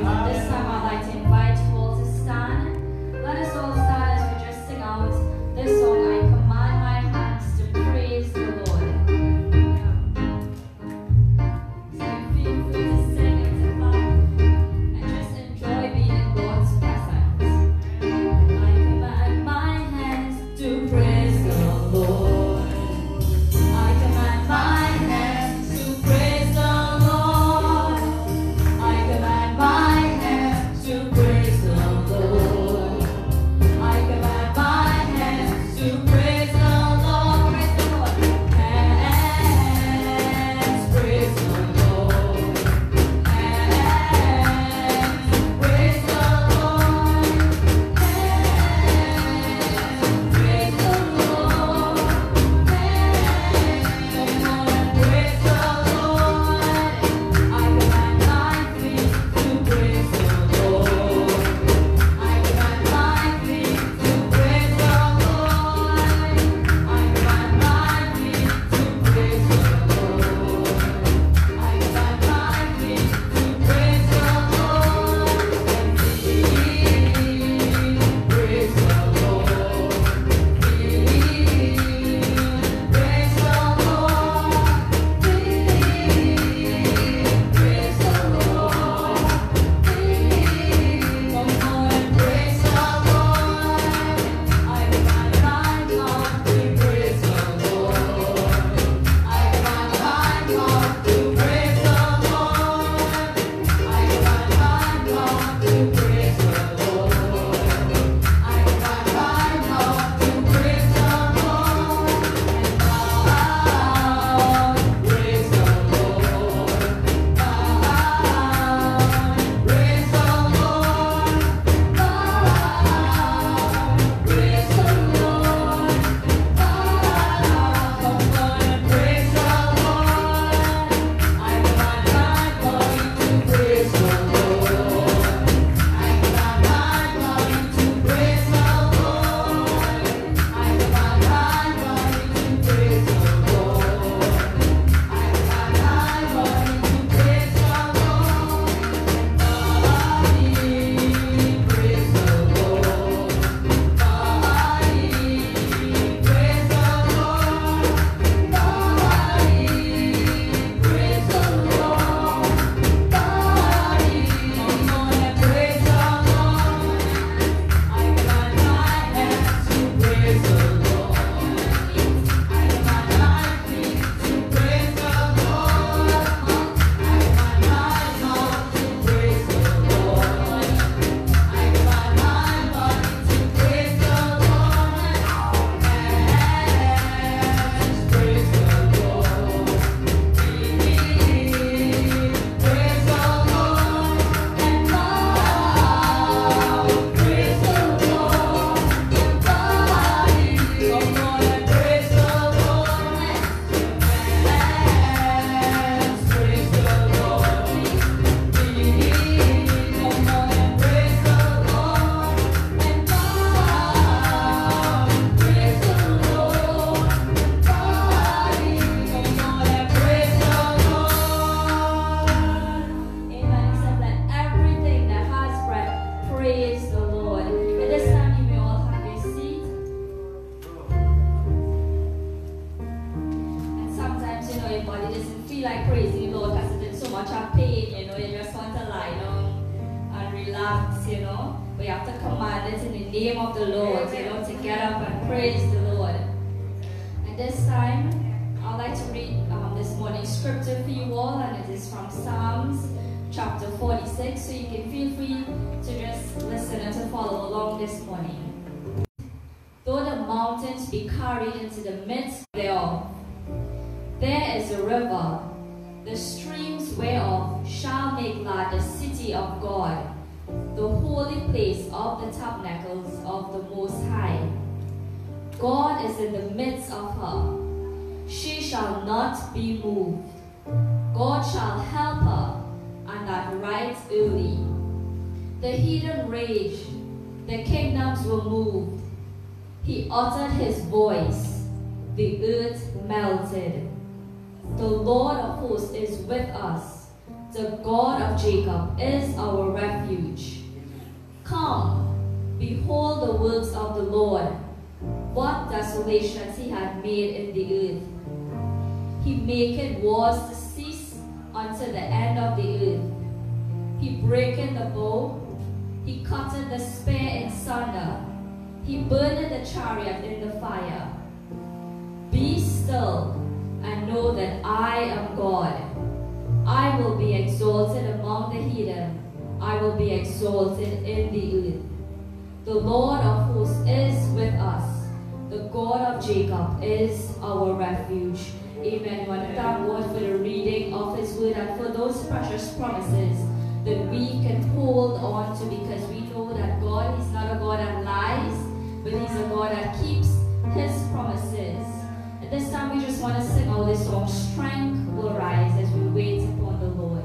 truth. Raged, the kingdoms were moved. He uttered his voice, the earth melted. The Lord of hosts is with us. the God of Jacob is our refuge. Come, behold the works of the Lord, what desolations he had made in the earth. He maketh wars to cease unto the end of the earth. He breaketh the bow, he cutteth the spear in sunder, he burned the chariot in the fire. Be still and know that I am God. I will be exalted among the heathen. I will be exalted in the earth. The Lord of hosts is with us. The God of Jacob is our refuge. Amen. We thank God for the reading of His word and for those precious promises that we can hold on to because we know that God is not a God that lies, but He's a God that keeps His promises. At this time, we just want to sing all this song, Strength Will Rise, as we wait upon the Lord.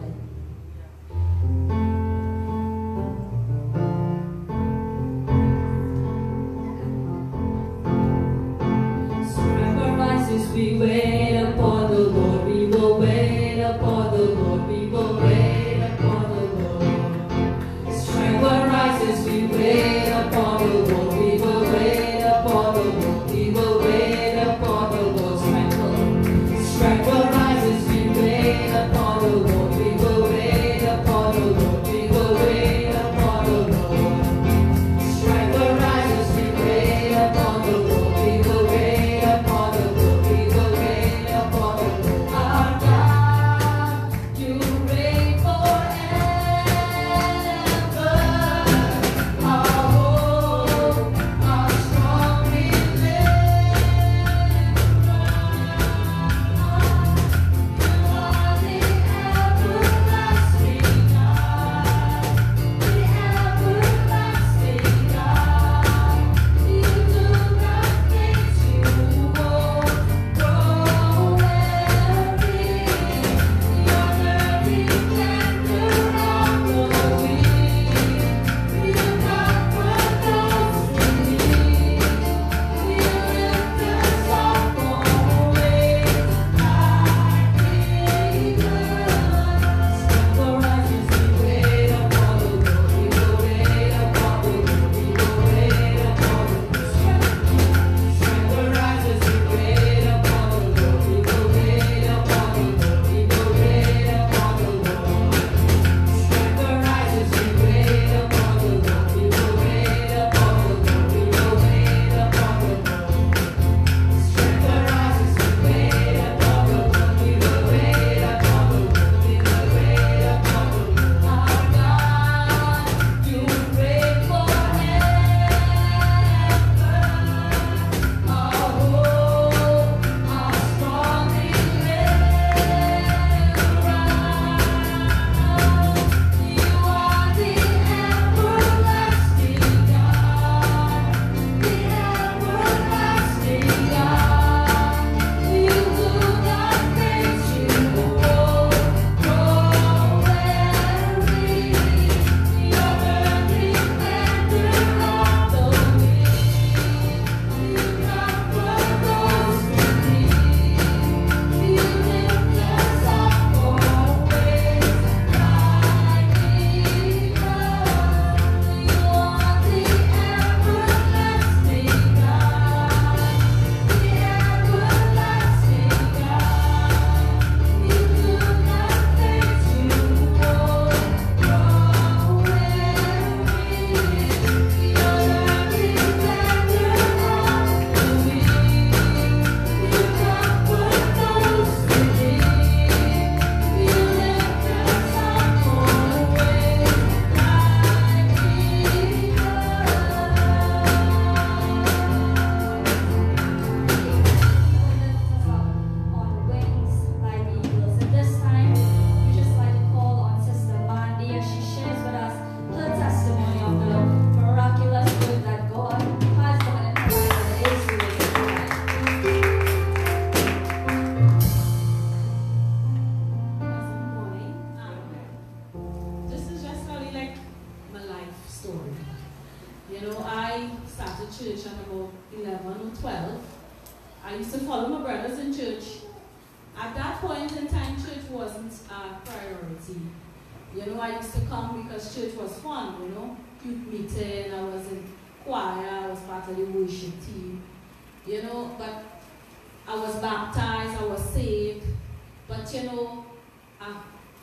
I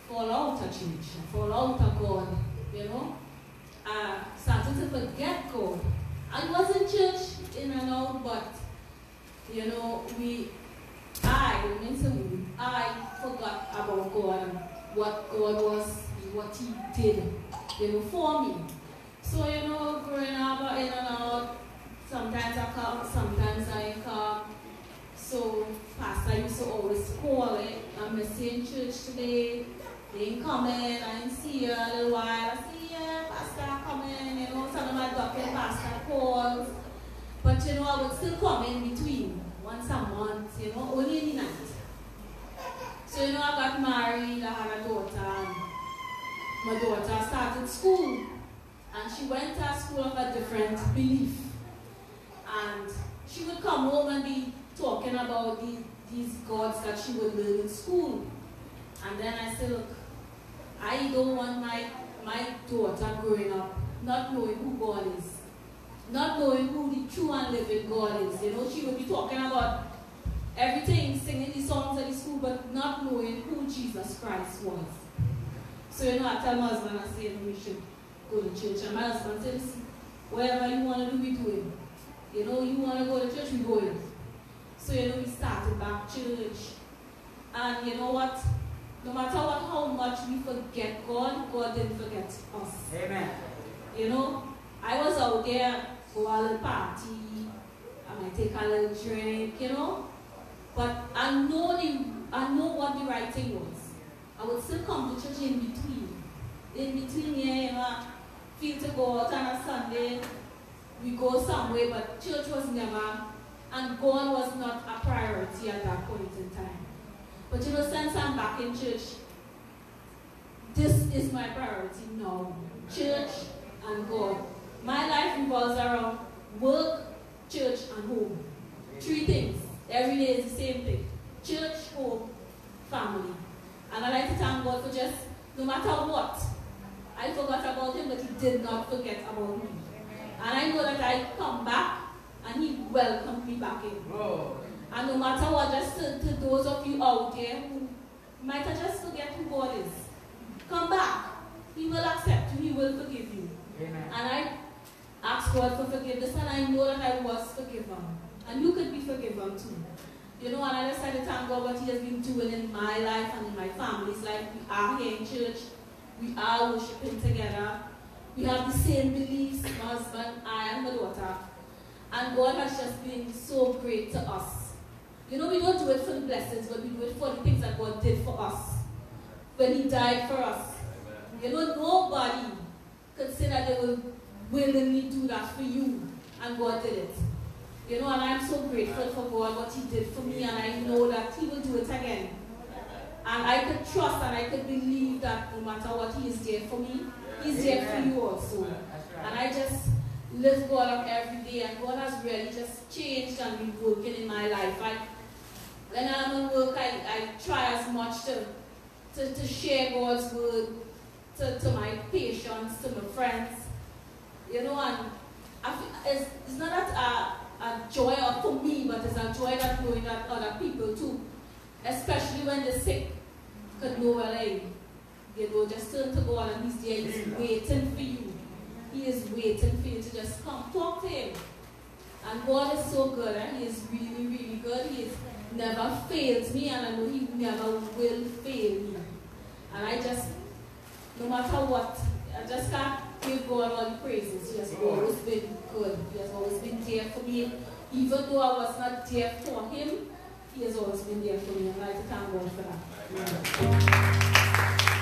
fall out of church, fall out of God, you know. I started to forget God. I was in church in and out, but you know, we I, mean to me, I forgot about God what God was, what He did, you know, for me. So, you know, growing up in and out, sometimes I come, sometimes I come. So, Pastor used to always call it. I'm missing church today. They ain't coming. I ain't see you a little while. I see you, Pastor coming. You know, some of my doctor Pastor calls. But, you know, I would still come in between once a month, you know, only in the night. So, you know, I got married, I had a daughter. My daughter started school, and she went to a school of a different belief. And she would come home and be talking about the, these gods that she would learn in school. And then I said, look, I don't want my, my daughter growing up not knowing who God is not knowing who the true and living God is. You know, she would be talking about everything, singing the songs at the school, but not knowing who Jesus Christ was. So, you know, I tell my husband, I say, we should go to church. And my husband says, whatever you want to do, we do it. You know, you want to go to church, we go in. So, you know, we started back church. And you know what? No matter what, how much we forget God, God didn't forget us. Amen. You know, I was out there go a little party, I might take a little drink, you know. But I know the I know what the right thing was. I would still come to church in between. In between yeah, you know, feel to go out on a Sunday, we go somewhere, but church was never and God was not a priority at that point in time. But you know, since I'm back in church, this is my priority now. Church and God. My life revolves around work, church, and home. Three things. Every day is the same thing. Church, home, family. And I like to thank God for just, no matter what, I forgot about him, but he did not forget about me. And I know that I come back, and he welcomed me back in. Oh. And no matter what, just to, to those of you out there who might have just forget who God is, come back. He will accept you, he will forgive you. Amen. And I ask God for forgiveness, and I know that I was forgiven. And you could be forgiven too. You know, and I just had to thank God what He has been doing in my life and in my family's life. We are here in church. We are worshiping together. We have the same beliefs, my husband, I, and my daughter. And God has just been so great to us. You know, we don't do it for the blessings, but we do it for the things that God did for us. When He died for us. You know, nobody could say that they will willingly do that for you. And God did it. You know, and I'm so grateful for God, what He did for me, and I know that He will do it again. And I could trust and I could believe that no matter what, He is there for me. He's there for you also. And I just lift God up every day, and God has really just changed and been working in my life. I, when I'm at work, I, I try as much to, to, to share God's word to, to my patients, to my friends. You know, and I feel, it's, it's not that a, a joy for me, but it's a joy that knowing that other people too, especially when they're sick, could know well, hey, you know, just turn to God and He's there, He's waiting for you. He is waiting for you to just come talk to Him. And God is so good, and He is really, really good. He has never failed me, and I know He never will fail me. And I just, no matter what, I just can't give God all the praises. He has always been good. He has always been there for me. Even though I was not there for Him, He has always been there for me. And I thank God for that. Thank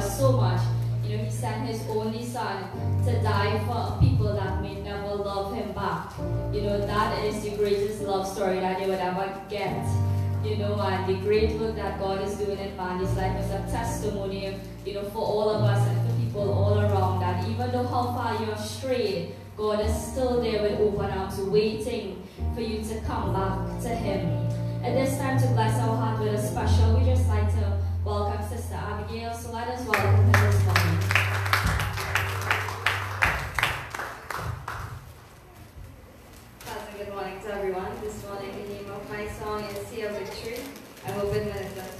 us so much. You know, He sent His only Son to die for people that may never love Him back. You know, that is the greatest love story that you would ever get. You know, and the great work that God is doing in Mandy's life is a testimony, you know, for all of us and for people all around that even though how far you're strayed, God is still there with open arms, waiting for you to come back to Him. At this time, to bless our heart with a special, we just like to welcome Sister Abigail. So let us welcome her morning. Pleasant good morning to everyone. This morning, the name of my song is See a Victory. I will it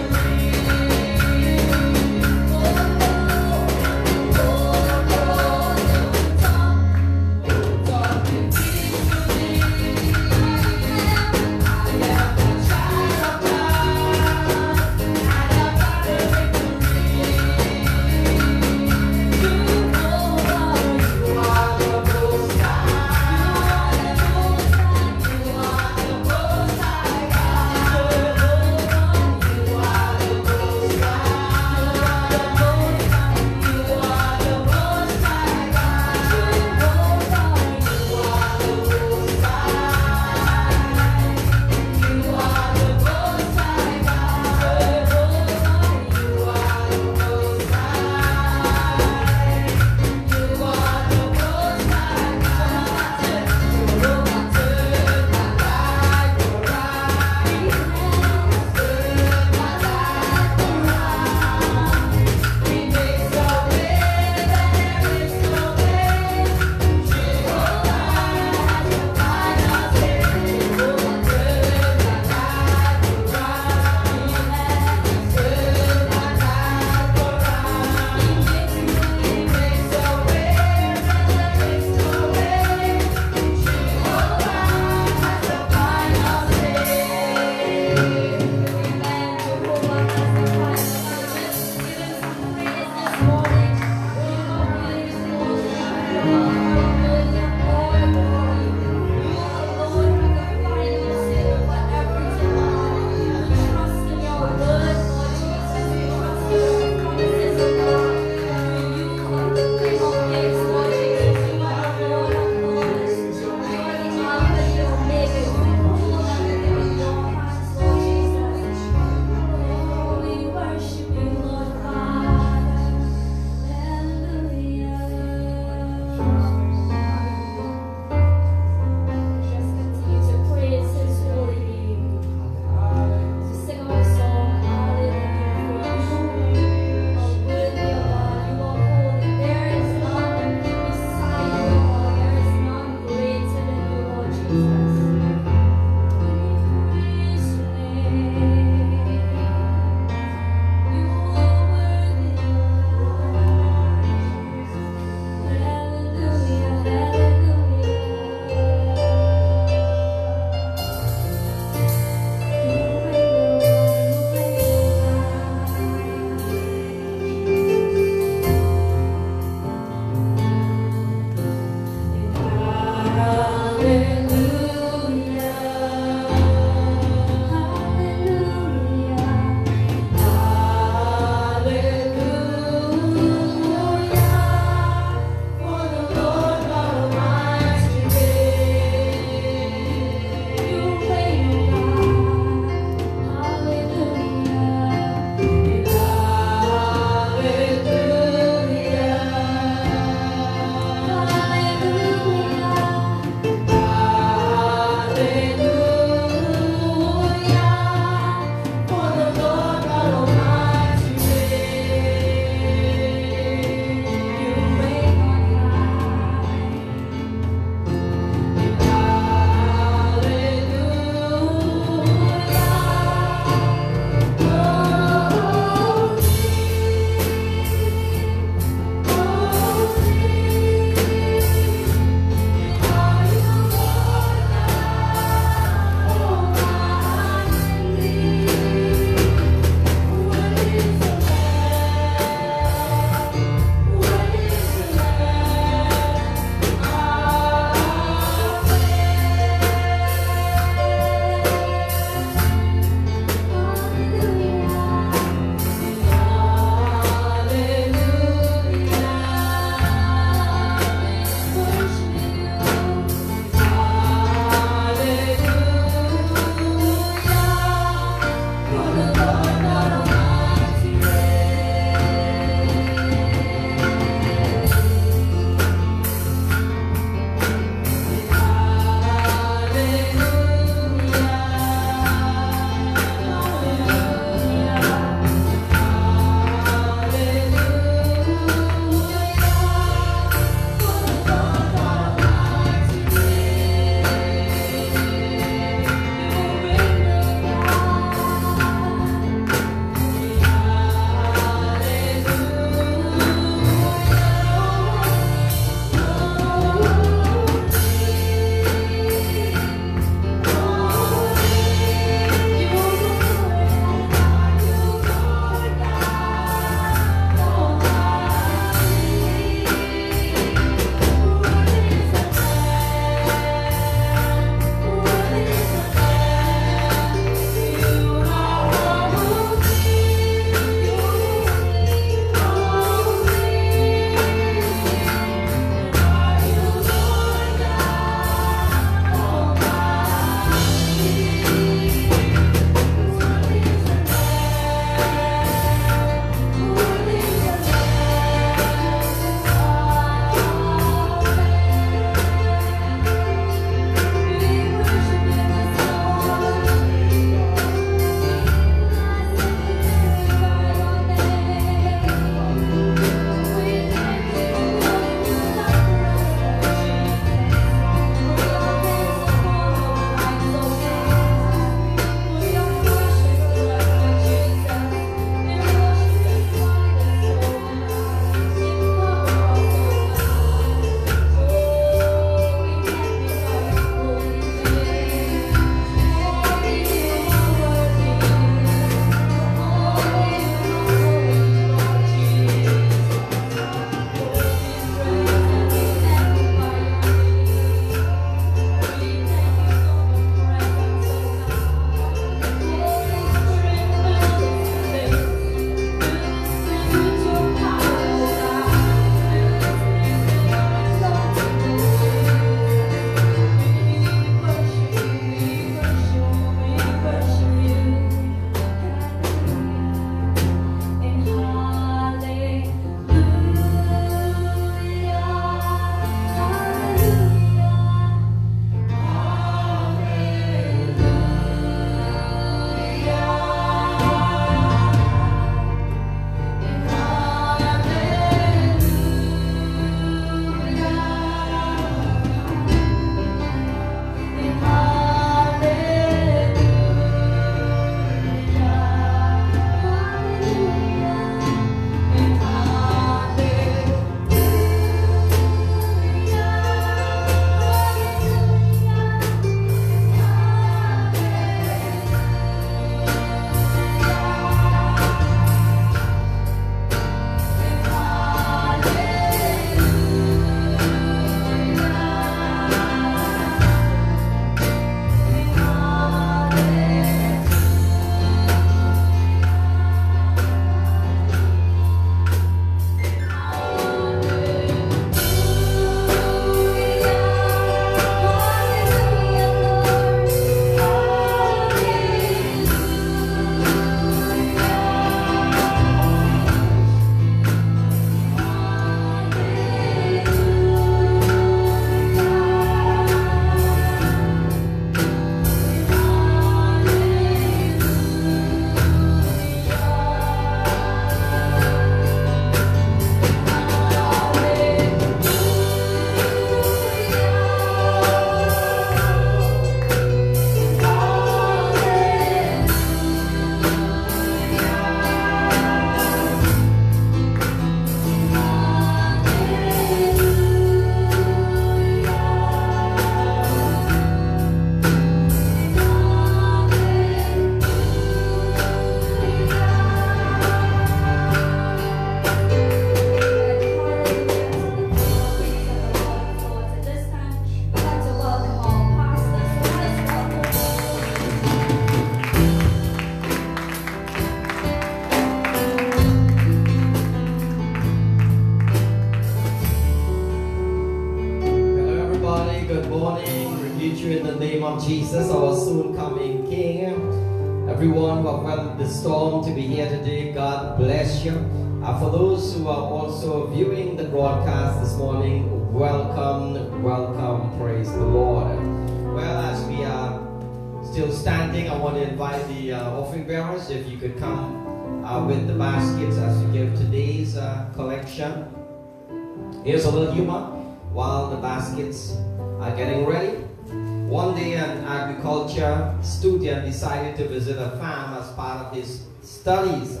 decided to visit a farm as part of his studies.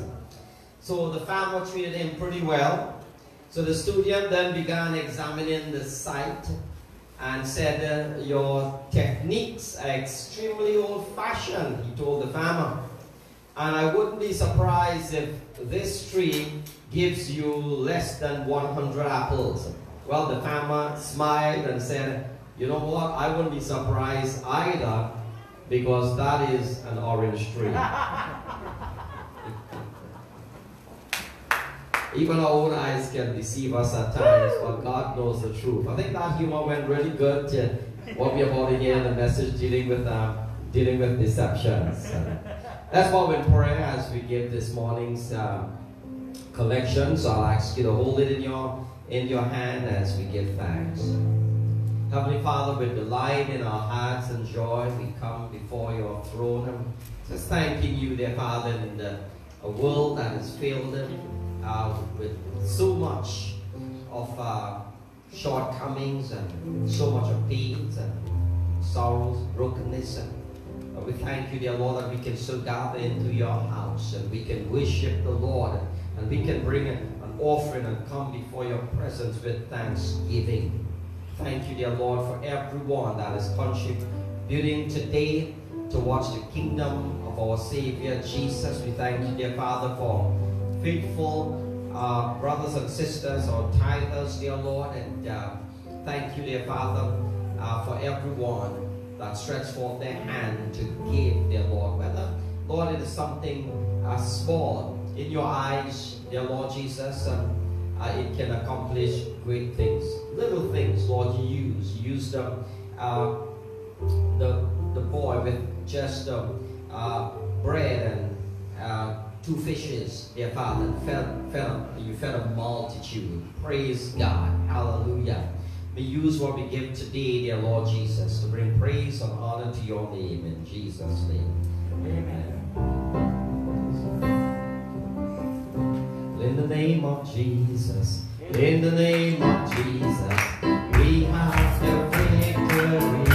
So the farmer treated him pretty well. So the student then began examining the site and said, uh, Your techniques are extremely old fashioned, he told the farmer. And I wouldn't be surprised if this tree gives you less than 100 apples. Well, the farmer smiled and said, You know what? I wouldn't be surprised either because that is an orange tree. Even our own eyes can deceive us at times, but God knows the truth. I think that humor went really good to what we're about to hear in the message dealing with um, dealing with deceptions. That's why we're praying as we give this morning's um, collection. So I'll ask you to hold it in your in your hand as we give thanks. Heavenly Father, with delight in our hearts and joy, we come before your throne and just thanking you, dear Father, in the, a world that is filled uh, with so much of uh, shortcomings and so much of pains and sorrows, brokenness. And uh, we thank you, dear Lord, that we can still gather into your house and we can worship the Lord and we can bring an, an offering and come before your presence with thanksgiving. Thank you, dear Lord, for everyone that is contributing today towards the kingdom of our Savior Jesus. We thank you, dear Father, for faithful uh, brothers and sisters or tithers, dear Lord, and uh, thank you, dear Father, uh, for everyone that stretched forth their hand to give, dear Lord. Whether, Lord, it is something uh, small in your eyes, dear Lord Jesus, uh, it can accomplish great things. Little things, Lord, you use. You use the, uh, the, the boy with just bread and two fishes, dear Father, fed, fed, you fed a multitude. Praise God. Hallelujah. We use what we give today, dear Lord Jesus, to bring praise and honor to your name in Jesus' name. Amen. In the name of Jesus, in the name of Jesus, we have the victory.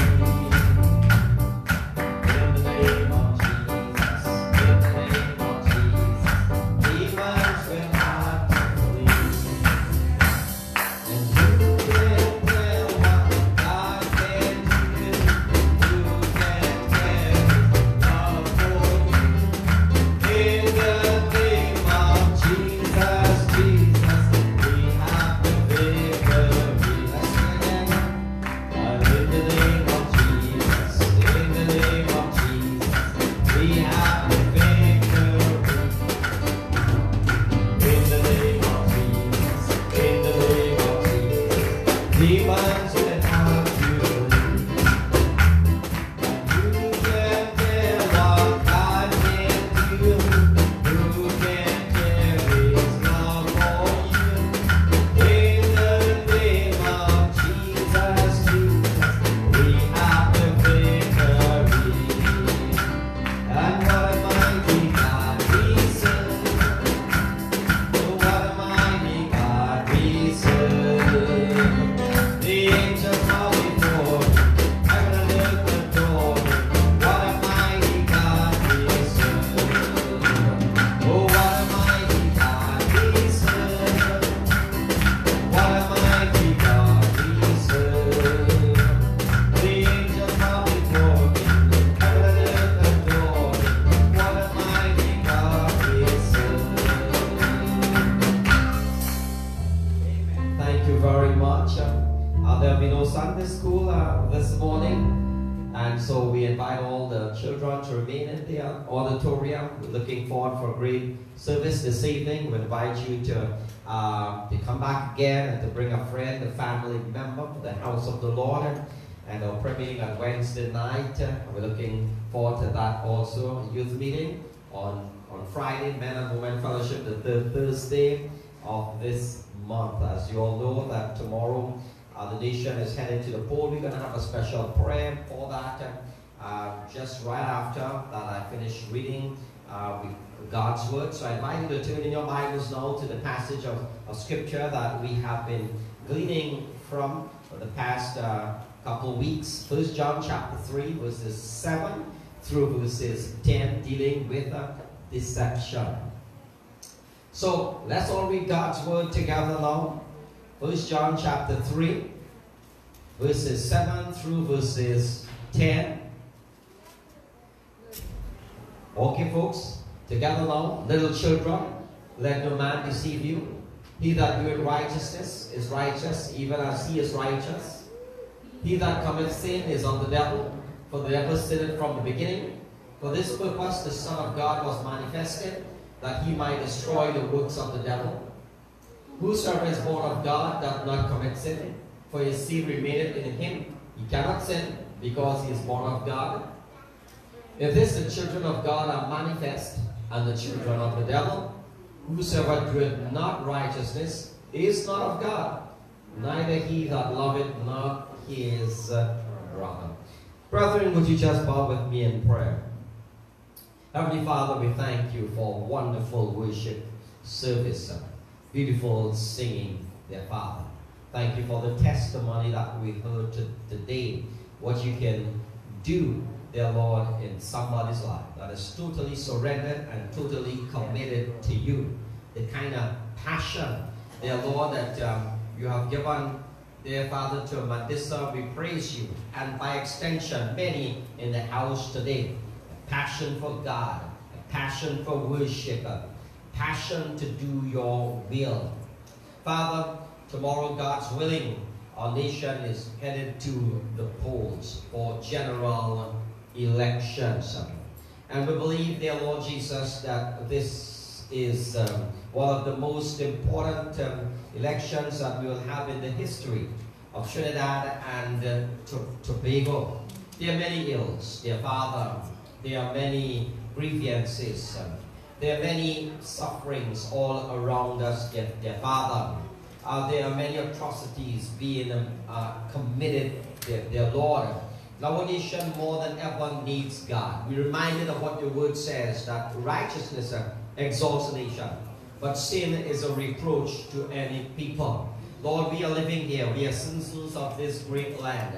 the house of the Lord. And our prayer meeting on Wednesday night, we're looking forward to that also. Youth meeting on, on Friday, Men and Women Fellowship, the third Thursday of this month. As you all know, that tomorrow uh, the nation is heading to the poll. We're going to have a special prayer for that. Uh, just right after that I finish reading uh, God's Word. So I invite you to turn in your Bibles now to the passage of, of Scripture that we have been gleaning from for the past uh, couple weeks. First John chapter 3, verses 7 through verses 10, dealing with uh, deception. So let's all read God's word together now. First John chapter 3, verses 7 through verses 10. Okay, folks, together now, little children, let no man deceive you. He that doeth righteousness is righteous, even as he is righteous. He that committeth sin is of the devil, for the devil sinned from the beginning. For this purpose the Son of God was manifested, that he might destroy the works of the devil. Whosoever is born of God doth not commit sin, for his seed remaineth in him. He cannot sin, because he is born of God. If this the children of God are manifest, and the children of the devil, Whosoever doeth not righteousness is not of God, neither he that loveth not his uh, brother. Brethren, would you just bow with me in prayer? Heavenly Father, we thank you for wonderful worship service, beautiful singing, dear Father. Thank you for the testimony that we heard today, what you can do dear Lord, in somebody's life that is totally surrendered and totally committed to you. The kind of passion, dear Lord, that um, you have given, dear Father, to Mandisa, we praise you. And by extension, many in the house today. A passion for God, a passion for worship, a passion to do your will. Father, tomorrow, God's willing, our nation is headed to the polls for general elections. And we believe, dear Lord Jesus, that this is um, one of the most important um, elections that we will have in the history of Trinidad and uh, Tobago. There are many ills, dear Father. There are many grievances. Um, there are many sufferings all around us, dear, dear Father. Uh, there are many atrocities being uh, committed, dear, dear Lord. Nation more than ever needs God. We're reminded of what your word says, that righteousness exalts a nation, but sin is a reproach to any people. Lord, we are living here. We are citizens of this great land.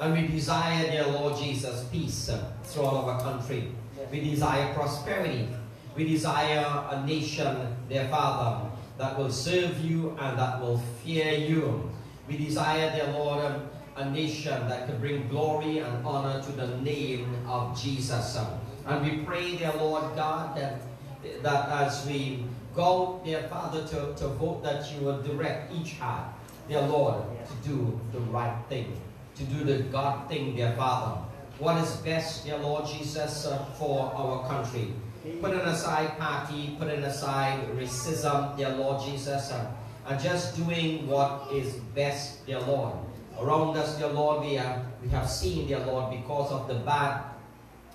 And we desire, dear Lord Jesus, peace throughout our country. We desire prosperity. We desire a nation, dear Father, that will serve you and that will fear you. We desire, dear Lord, a nation that can bring glory and honor to the name of Jesus. And we pray, dear Lord God, that, that as we go, dear Father, to, to vote, that you will direct each heart, dear Lord, to do the right thing, to do the God thing, dear Father. What is best, dear Lord Jesus, uh, for our country? Putting aside party, putting aside racism, dear Lord Jesus, uh, and just doing what is best, dear Lord around us, dear Lord, we have, we have seen, dear Lord, because of the bad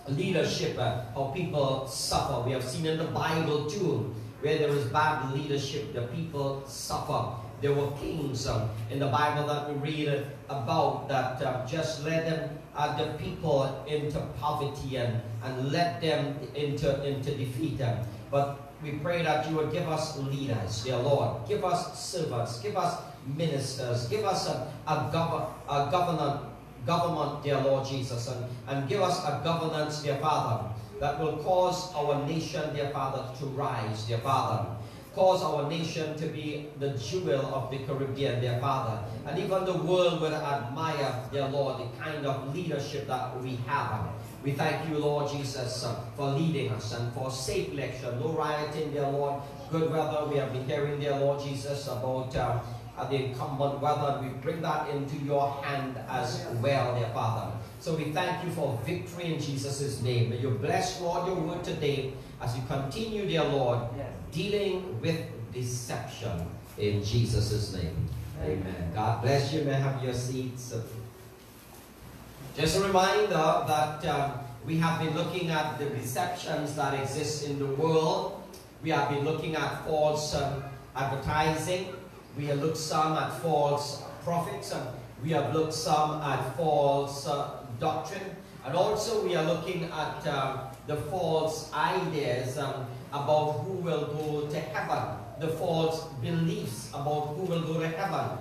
leadership, uh, how people suffer. We have seen in the Bible too, where there is bad leadership, the people suffer. There were kings um, in the Bible that we read about that uh, just led them, uh, the people into poverty and, and led them into, into defeat. Um, but we pray that you would give us leaders, dear Lord. Give us servants. Give us ministers. Give us a, a, gov a government, government, dear Lord Jesus, and, and give us a governance, dear Father, that will cause our nation, dear Father, to rise, dear Father. Cause our nation to be the jewel of the Caribbean, dear Father. And even the world will admire, dear Lord, the kind of leadership that we have. We thank you, Lord Jesus, for leading us and for safe election. No rioting, dear Lord. Good weather. We have been hearing, dear Lord Jesus, about uh, the incumbent whether we bring that into your hand as well, dear Father. So we thank you for victory in Jesus' name. May you bless, Lord, your word today as you continue, dear Lord, dealing with deception in Jesus' name. Amen. God bless you. May have your seats. Just a reminder that um, we have been looking at the deceptions that exist in the world. We have been looking at false um, advertising. We have looked some at false prophets. and we have looked some at false uh, doctrine. And also we are looking at um, the false ideas um, about who will go to heaven, the false beliefs about who will go to heaven.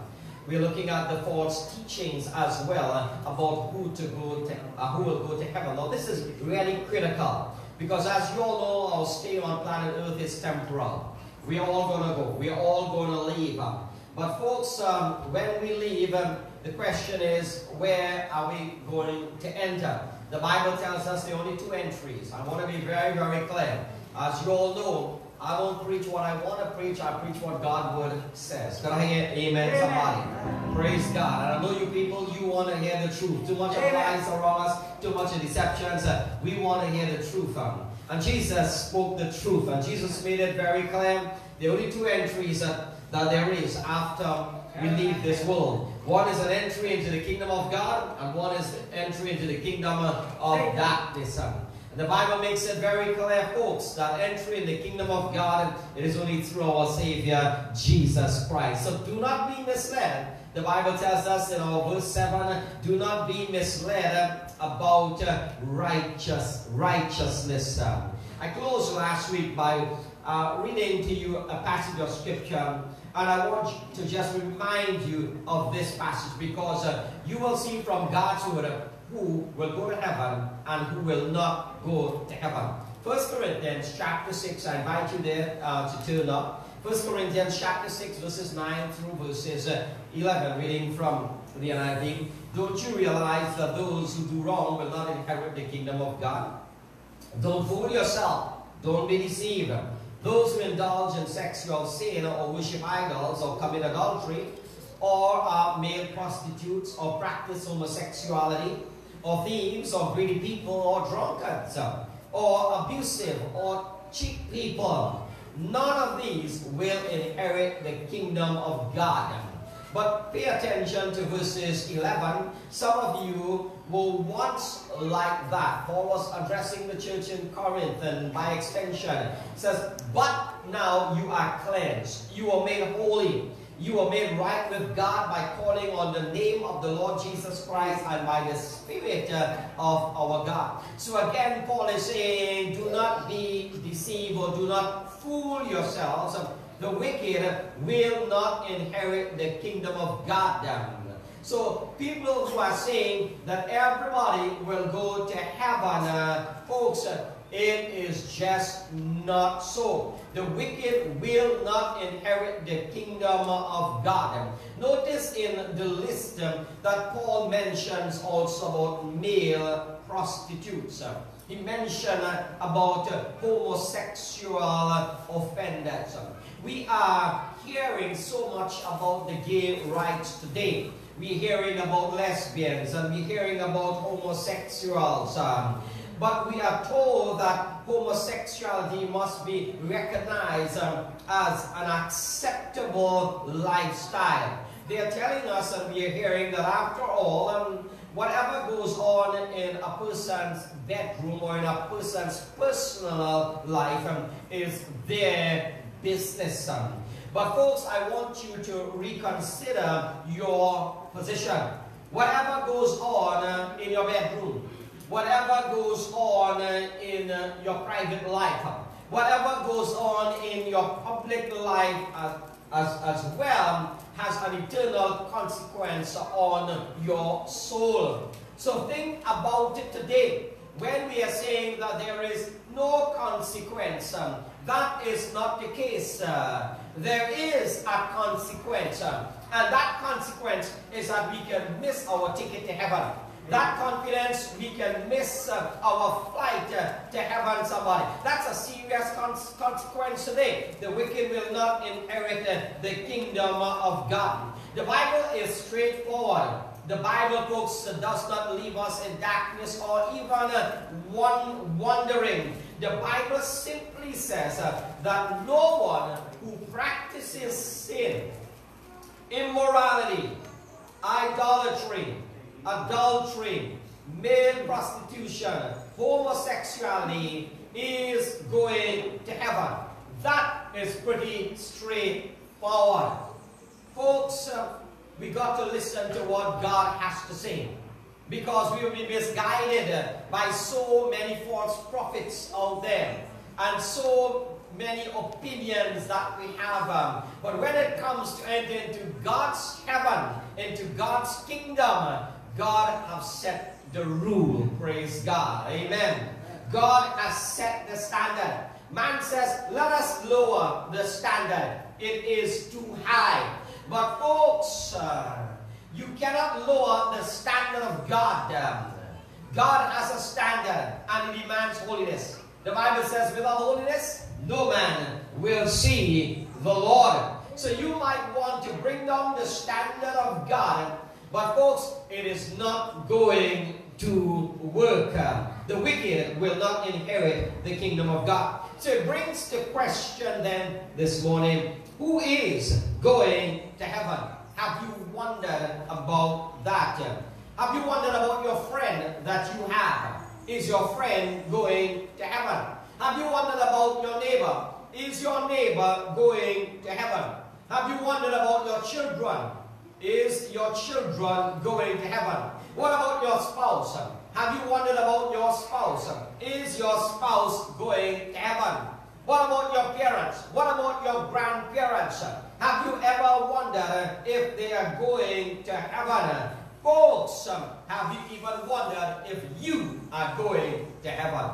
We're looking at the false teachings as well uh, about who to go to, uh, who will go to heaven. Now this is really critical because as you all know, our stay on planet Earth is temporal. We are all going to go. We are all going to leave. But folks, um, when we leave, um, the question is, where are we going to enter? The Bible tells us there are only two entries. I want to be very, very clear. As you all know, I don't preach what I want to preach, I preach what God's word says. Can I hear amen, amen. somebody? Praise God. And I know you people, you want to hear the truth. Too much of lies around us, too much of deceptions. Uh, we want to hear the truth. Um, and Jesus spoke the truth. And Jesus made it very clear. The only two entries uh, that there is after we leave this world. One is an entry into the kingdom of God, and one is entry into the kingdom of darkness. And the Bible makes it very clear, folks, that entry in the kingdom of God, it is only through our Savior, Jesus Christ. So do not be misled. The Bible tells us in our verse 7, do not be misled about righteous righteousness. I closed last week by uh, reading to you a passage of scripture and I want to just remind you of this passage because uh, you will see from God's word who will go to heaven and who will not go to heaven. 1 Corinthians chapter 6, I invite you there uh, to turn up. 1 Corinthians chapter 6, verses 9 through verses uh, 11, reading from Don't you realize that those who do wrong will not inherit the kingdom of God? Don't fool yourself. Don't be deceived. Those who indulge in sexual sin or worship idols or commit adultery or are male prostitutes or practice homosexuality or thieves or greedy people or drunkards or abusive or cheap people. None of these will inherit the kingdom of God. But pay attention to verses 11. Some of you were once like that. Paul was addressing the church in Corinth and by extension says, But now you are cleansed. You are made holy. You are made right with God by calling on the name of the Lord Jesus Christ and by the Spirit uh, of our God. So again, Paul is saying, do not be deceived or do not fool yourselves the wicked will not inherit the kingdom of God. So people who are saying that everybody will go to heaven, uh, folks, uh, it is just not so. The wicked will not inherit the kingdom of God. Notice in the list um, that Paul mentions also about male prostitutes. He mentioned uh, about uh, homosexual offenders. We are hearing so much about the gay rights today. We're hearing about lesbians and we're hearing about homosexuals. Um, but we are told that homosexuality must be recognized um, as an acceptable lifestyle. They are telling us and we are hearing that after all, um, whatever goes on in a person's bedroom or in a person's personal life um, is their business. son. But folks, I want you to reconsider your position. Whatever goes on uh, in your bedroom, whatever goes on uh, in uh, your private life, whatever goes on in your public life as, as, as well has an eternal consequence on your soul. So think about it today. When we are saying that there is no consequence, um, that is not the case. Uh, there is a consequence. Uh, and that consequence is that we can miss our ticket to heaven. That confidence, we can miss uh, our flight uh, to heaven, somebody. That's a serious consequence today. The wicked will not inherit uh, the kingdom of God. The Bible is straightforward. The Bible, folks, does not leave us in darkness or even uh, one wondering. The Bible simply says uh, that no one who practices sin, immorality, idolatry, adultery, male prostitution, homosexuality is going to heaven. That is pretty straightforward. Folks, uh, we got to listen to what God has to say because we will be misguided by so many false prophets out there and so many opinions that we have. Um, but when it comes to enter into God's heaven, into God's kingdom, God has set the rule. Praise God. Amen. God has set the standard. Man says, let us lower the standard. It is too high. But folks, uh, you cannot lower the standard of God. Um, God has a standard and he demands holiness. The Bible says, without holiness, no man will see the Lord. So you might want to bring down the standard of God, but folks, it is not going to work. The wicked will not inherit the kingdom of God. So it brings the question then this morning, who is going to heaven? Have you wondered about that? Have you wondered about your friend that you have? Is your friend going to heaven? Have you wondered about your neighbor? Is your neighbor going to heaven? Have you wondered about your children? Is your children going to heaven? What about your spouse? Have you wondered about your spouse? Is your spouse going to heaven? What about your parents? What about your grandparents? Have you ever wondered if they are going to heaven? Folks, have you even wondered if you are going to heaven?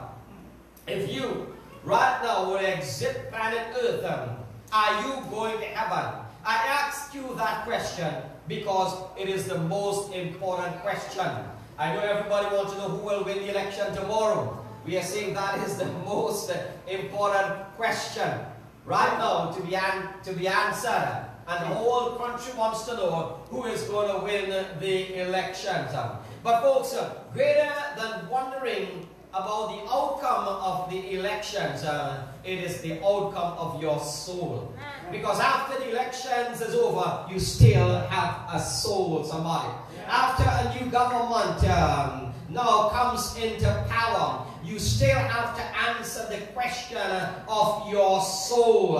If you right now will exit planet Earth, are you going to heaven? I ask you that question because it is the most important question. I know everybody wants to know who will win the election tomorrow. We are saying that is the most important question right now to be, an, to be answered. And the whole country wants to know who is going to win the elections. But folks, greater than wondering about the outcome of the elections, uh, it is the outcome of your soul. Because after the elections is over, you still have a soul, somebody. After a new government um, now comes into power, you still have to answer the question of your soul.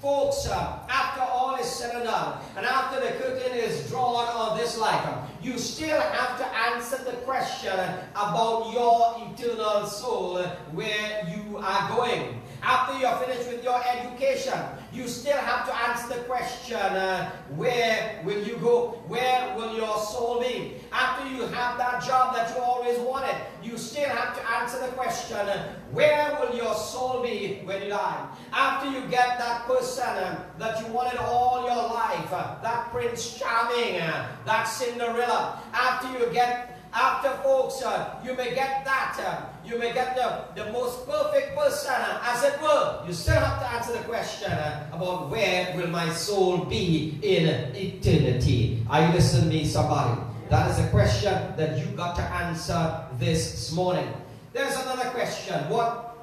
Folks, uh, after all is said and done, and after the curtain is drawn on this life, you still have to answer the question about your eternal soul, where you are going. After you're finished with your education, you still have to answer the question, uh, where will you go? Where will your soul be? After you have that job that you always wanted, you still have to answer the question, uh, where will your soul be when you die? After you get that person uh, that you wanted all your life, uh, that Prince Charming, uh, that Cinderella, after you get after folks, uh, you may get that, uh, you may get the, the most perfect person, as it were. You still have to answer the question uh, about where will my soul be in eternity. Are you listening to me, somebody? That is a question that you got to answer this morning. There's another question. What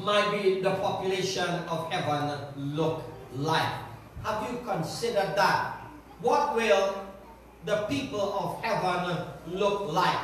might be the population of heaven look like? Have you considered that? What will the people of heaven look like?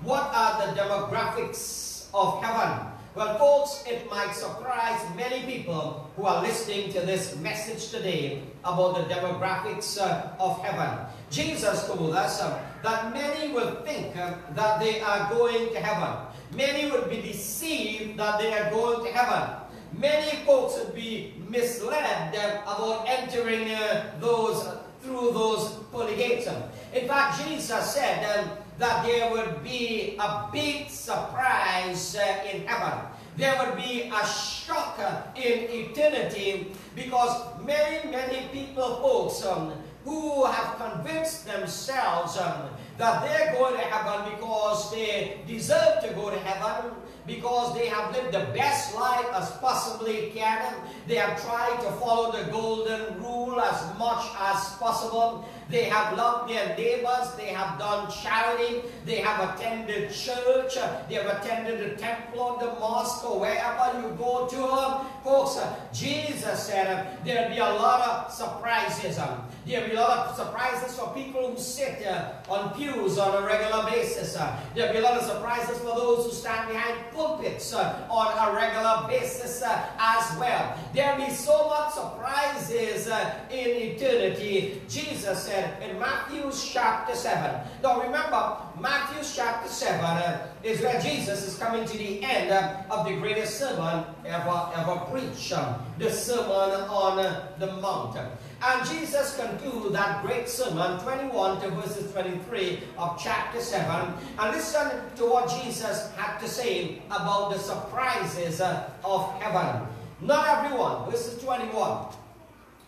What are the demographics of heaven? Well, folks, it might surprise many people who are listening to this message today about the demographics uh, of heaven. Jesus told us uh, that many will think uh, that they are going to heaven. Many would be deceived that they are going to heaven. Many folks would be misled uh, about entering uh, those through those pearly gates. In fact, Jesus said um, that there would be a big surprise uh, in heaven. There would be a shock in eternity because many, many people, folks, um, who have convinced themselves um, that they're going to heaven because they deserve to go to heaven, because they have lived the best life as possibly can. They have tried to follow the golden rule as much as possible. They have loved their neighbors. They have done charity. They have attended church. They have attended the temple or the mosque or wherever you go to. Folks, Jesus said there'll be a lot of surprises. There'll be a lot of surprises for people who sit uh, on pews on a regular basis. Uh, there'll be a lot of surprises for those who stand behind pulpits uh, on a regular basis uh, as well. There'll be so much surprises uh, in eternity. Jesus said in Matthew chapter 7. Now remember, Matthew chapter 7 uh, is where Jesus is coming to the end of the greatest sermon ever, ever preached. Um, the Sermon on the Mount. And Jesus concludes that great sermon, 21 to verses 23 of chapter 7. And listen to what Jesus had to say about the surprises uh, of heaven. Not everyone, verses 21,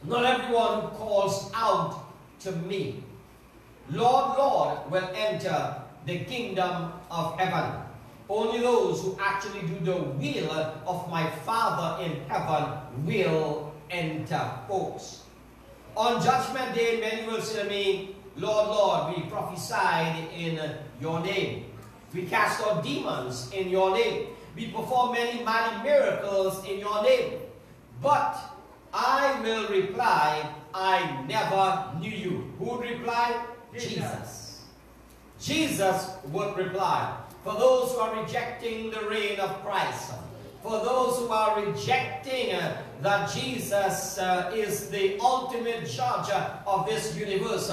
not everyone calls out to me, Lord, Lord, will enter the kingdom of heaven. Only those who actually do the will of my Father in heaven will enter, folks. On judgment day, many will say to me, Lord, Lord, we prophesied in your name. We cast out demons in your name. We perform many mighty miracles in your name. But I will reply, I never knew you. Who would reply? Jesus. Jesus would reply. For those who are rejecting the reign of Christ, for those who are rejecting uh, that Jesus uh, is the ultimate judge uh, of this universe.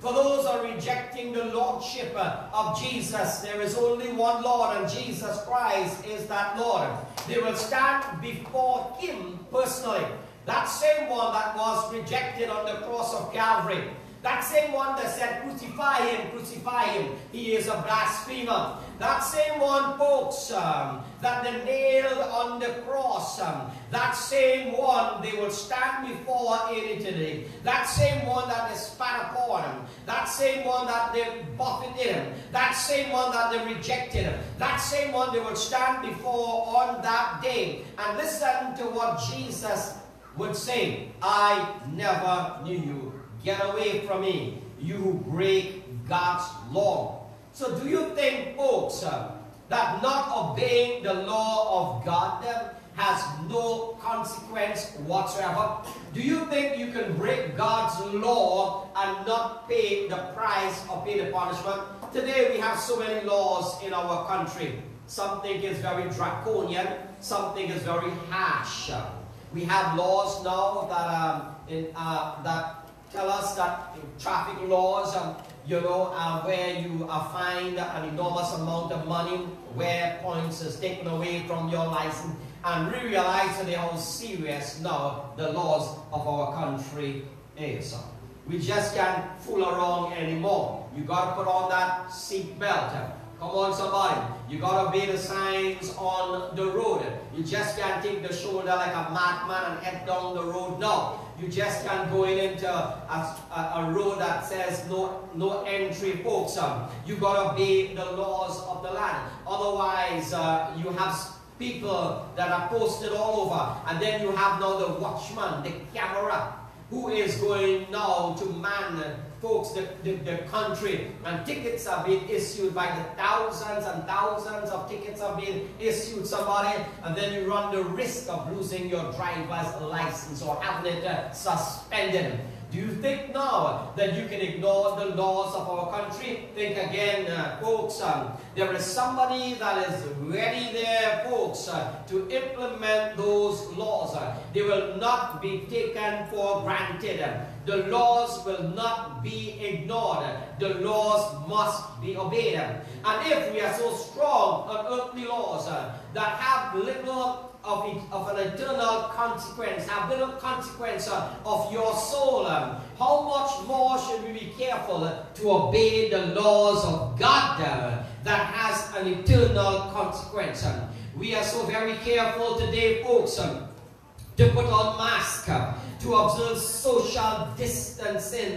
For those who are rejecting the lordship uh, of Jesus, there is only one Lord, and Jesus Christ is that Lord. They will stand before Him personally. That same one that was rejected on the cross of Calvary. That same one that said, crucify him, crucify him. He is a blasphemer. That same one, folks, um, that they nailed on the cross, um, that same one they will stand before in eternity. That same one that they spat upon him. That same one that they buffeted him. That same one that they rejected him. That same one they will stand before on that day. And listen to what Jesus would say. I never knew you. Get away from me, you break God's law. So do you think, folks, uh, that not obeying the law of God uh, has no consequence whatsoever? Do you think you can break God's law and not pay the price or pay the punishment? Today we have so many laws in our country. Something is very draconian, something is very harsh. We have laws now that, um, in, uh, that tell us that traffic laws, um, you know, uh, where you are fined an enormous amount of money, where points is taken away from your license, and we realize today how serious now the laws of our country is. We just can't fool around anymore. You got to put on that seat belt. Come on, somebody. You got to obey the signs on the road. You just can't take the shoulder like a madman and head down the road. No. You just can't go in into a, a, a road that says no, no entry, folks. Um, you got to obey the laws of the land. Otherwise, uh, you have people that are posted all over. And then you have now the watchman, the camera, who is going now to man folks, the, the, the, country, and tickets are being issued by the thousands and thousands of tickets are being issued somebody, and then you run the risk of losing your driver's license or having it uh, suspended. Do you think now that you can ignore the laws of our country? Think again, uh, folks. Um, there is somebody that is ready there, folks, uh, to implement those laws. Uh, they will not be taken for granted. The laws will not be ignored. The laws must be obeyed. And if we are so strong on earthly laws uh, that have little of, it, of an eternal consequence, have little consequence uh, of your soul, um, how much more should we be careful to obey the laws of God uh, that has an eternal consequence? Um, we are so very careful today, folks, um, to put on masks, to observe social distancing.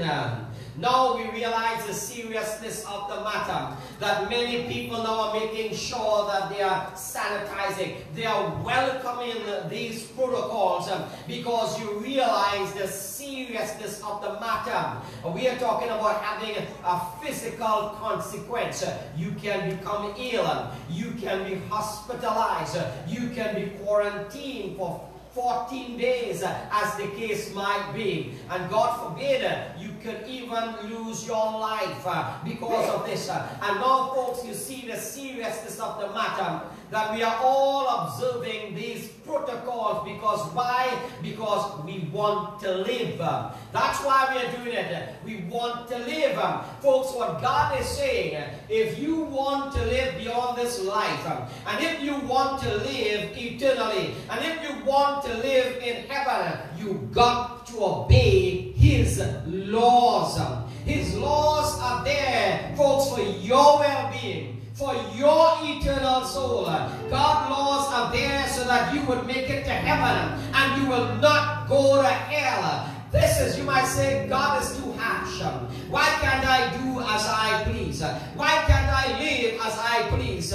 Now we realize the seriousness of the matter. That many people now are making sure that they are sanitizing. They are welcoming these protocols because you realize the seriousness of the matter. We are talking about having a physical consequence. You can become ill. You can be hospitalized. You can be quarantined for 14 days, as the case might be. And God forbid, you could even lose your life uh, because of this. And now, folks, you see the seriousness of the matter that we are all observing these protocols because why? Because we want to live. That's why we are doing it. We want to live. Folks, what God is saying, if you want to live beyond this life, and if you want to live eternally, and if you want to live in heaven, you got to obey His laws. His laws are there, folks, for your well-being for your eternal soul. God laws are there so that you would make it to heaven and you will not go to hell. This is, you might say, God is too harsh. Why can't I do as I please? Why can't I live as I please?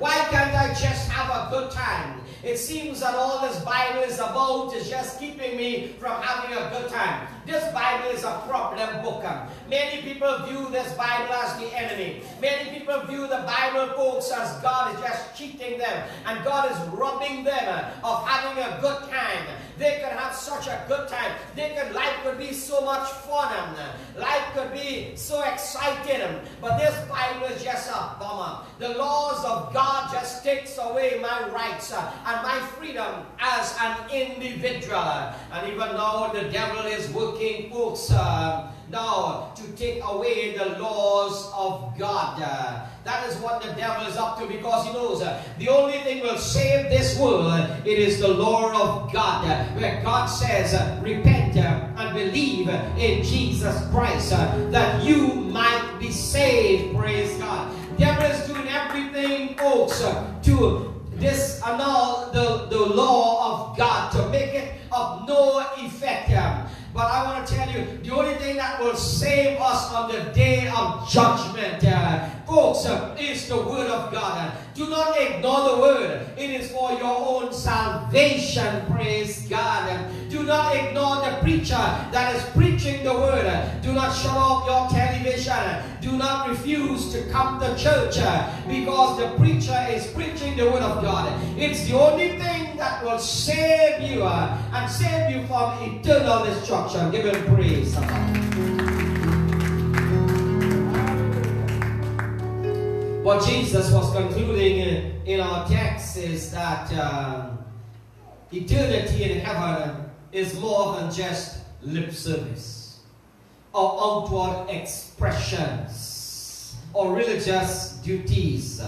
Why can't I just have a good time? It seems that all this Bible is about is just keeping me from having a good time. This Bible is a problem book. Many people view this Bible as the enemy. Many people view the Bible books as God is just cheating them and God is robbing them of having a good time. They could have such a good time. They could life could be so much fun. Life could be so exciting. But this Bible is just a bummer. The laws of God just takes away my rights and my freedom as an individual. And even now the devil is working folks uh, now to take away the laws of God. Uh, that is what the devil is up to because he knows uh, the only thing will save this world, it is the law of God. Uh, where God says, uh, repent uh, and believe in Jesus Christ that you might be saved. Praise God. Devil is doing everything, folks, to disannul the, the law of God, to make it of no effect. But I want to tell you, the only thing that will save us on the day of judgment, uh, folks, uh, is the Word of God. Do not ignore the Word. It is for your own salvation, praise God. Do not ignore the preacher that is preaching the Word. Do not shut off your television. Do not refuse to come to church because the preacher is preaching the Word of God. It's the only thing that will save you uh, and save you from eternal destruction. Give him praise. What Jesus was concluding in our text is that um, eternity in heaven is more than just lip service or outward expressions or religious duties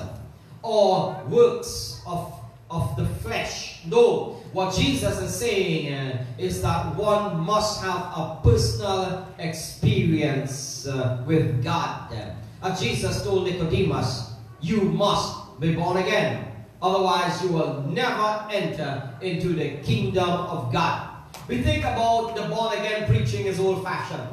or works of, of the flesh. No, what Jesus is saying uh, is that one must have a personal experience uh, with God. And Jesus told Nicodemus, you must be born again. Otherwise, you will never enter into the kingdom of God. We think about the born again preaching is old fashioned.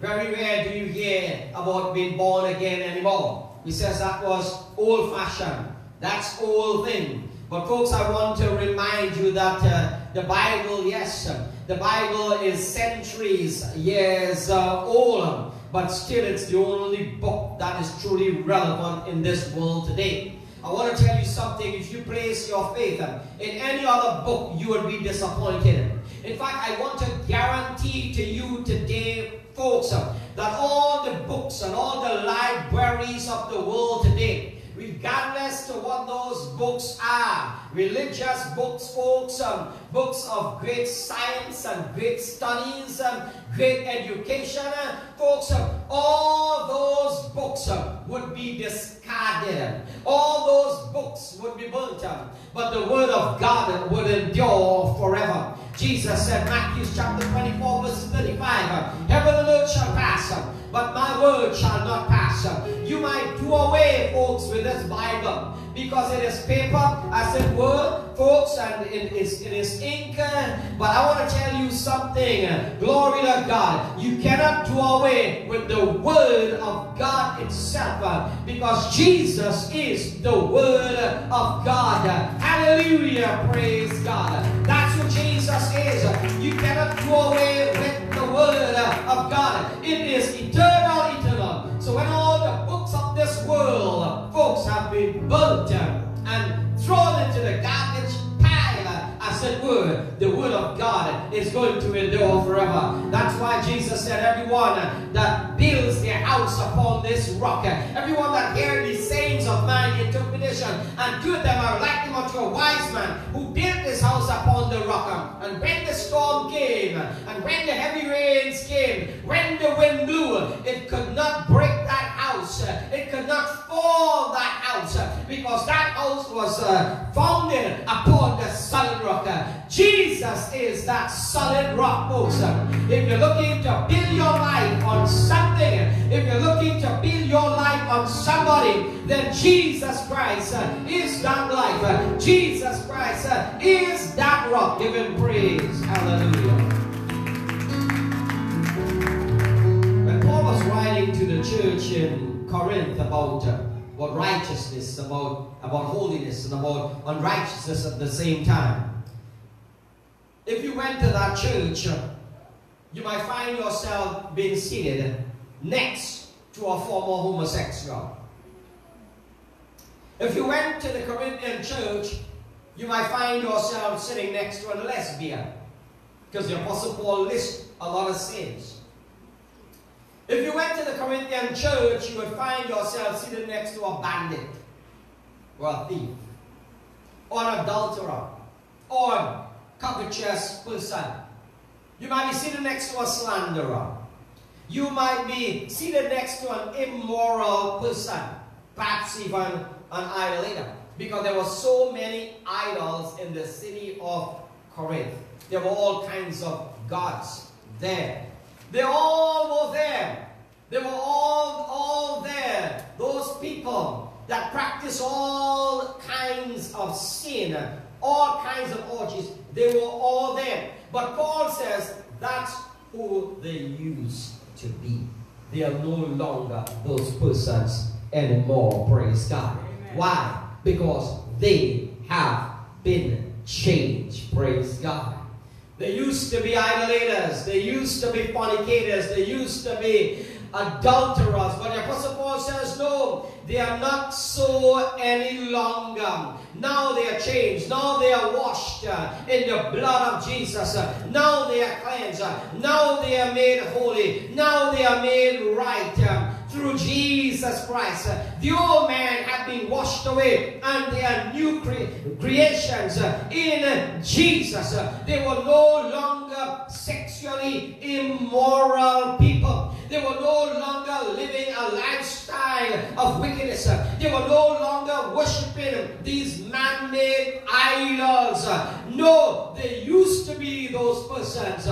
Very rare do you hear about being born again anymore. He says that was old fashioned. That's old thing. But folks, I want to remind you that uh, the Bible, yes, the Bible is centuries, years uh, old but still it's the only book that is truly relevant in this world today. I want to tell you something. If you place your faith in any other book, you will be disappointed. In fact, I want to guarantee to you today, folks, that all the books and all the libraries of the world today, regardless to what those books are, religious books, folks, um, books of great science and great studies, and great education, uh, folks, um, all those books um, would be discarded. All those books would be burnt. Um, but the word of God would endure forever. Jesus said, Matthew chapter 24, verse 35, Heaven and earth shall pass, but my word shall not pass. You might do away, folks, with this Bible because it is paper, as it were, folks, and it is, it is ink. But I want to tell you something. Glory to God. You cannot do away with the Word of God itself because Jesus is the Word of God. Hallelujah. Praise God. That's what Jesus is. You cannot do away with Word of God. It is eternal, eternal. So when all the books of this world, folks, have been burnt and thrown into the garbage it were, the Word of God is going to endure forever. That's why Jesus said, Everyone that builds their house upon this rock, everyone that hears these sayings of mine interpretation and do them are like them unto a wise man who built his house upon the rock. And when the storm came, and when the heavy rains came, when the wind blew, it could not break that house. It could not fall that house because that house was uh, founded upon the solid rock. Jesus is that solid rock, folks. If you're looking to build your life on something, if you're looking to build your life on somebody, then Jesus Christ uh, is that life. Uh, Jesus Christ uh, is that rock. Give him praise. Hallelujah. When Paul was writing to the church in Corinth about about righteousness, about, about holiness, and about unrighteousness at the same time. If you went to that church, you might find yourself being seated next to a former homosexual. If you went to the Corinthian church, you might find yourself sitting next to a lesbian. Because the Apostle Paul lists a lot of sins. If you went to the Corinthian church, you would find yourself sitting next to a bandit, or a thief, or an adulterer, or covetous person. You might be sitting next to a slanderer. You might be seated next to an immoral person, perhaps even an idolater, because there were so many idols in the city of Corinth. There were all kinds of gods there. They all were there. They were all, all there. Those people that practice all kinds of sin, all kinds of orgies, they were all there. But Paul says that's who they used to be. They are no longer those persons anymore. Praise God. Amen. Why? Because they have been changed. Praise God. They used to be idolaters. They used to be fornicators. They used to be adulterers. But the Apostle Paul says, no, they are not so any longer. Now they are changed. Now they are washed uh, in the blood of Jesus. Uh, now they are cleansed. Uh, now they are made holy. Now they are made right. Um, through Jesus Christ. The old man had been washed away and they are new cre creations in Jesus. They were no longer sexually immoral people. They were no longer living a lifestyle of wickedness. They were no longer worshiping these man-made idols. No, they used to be those persons.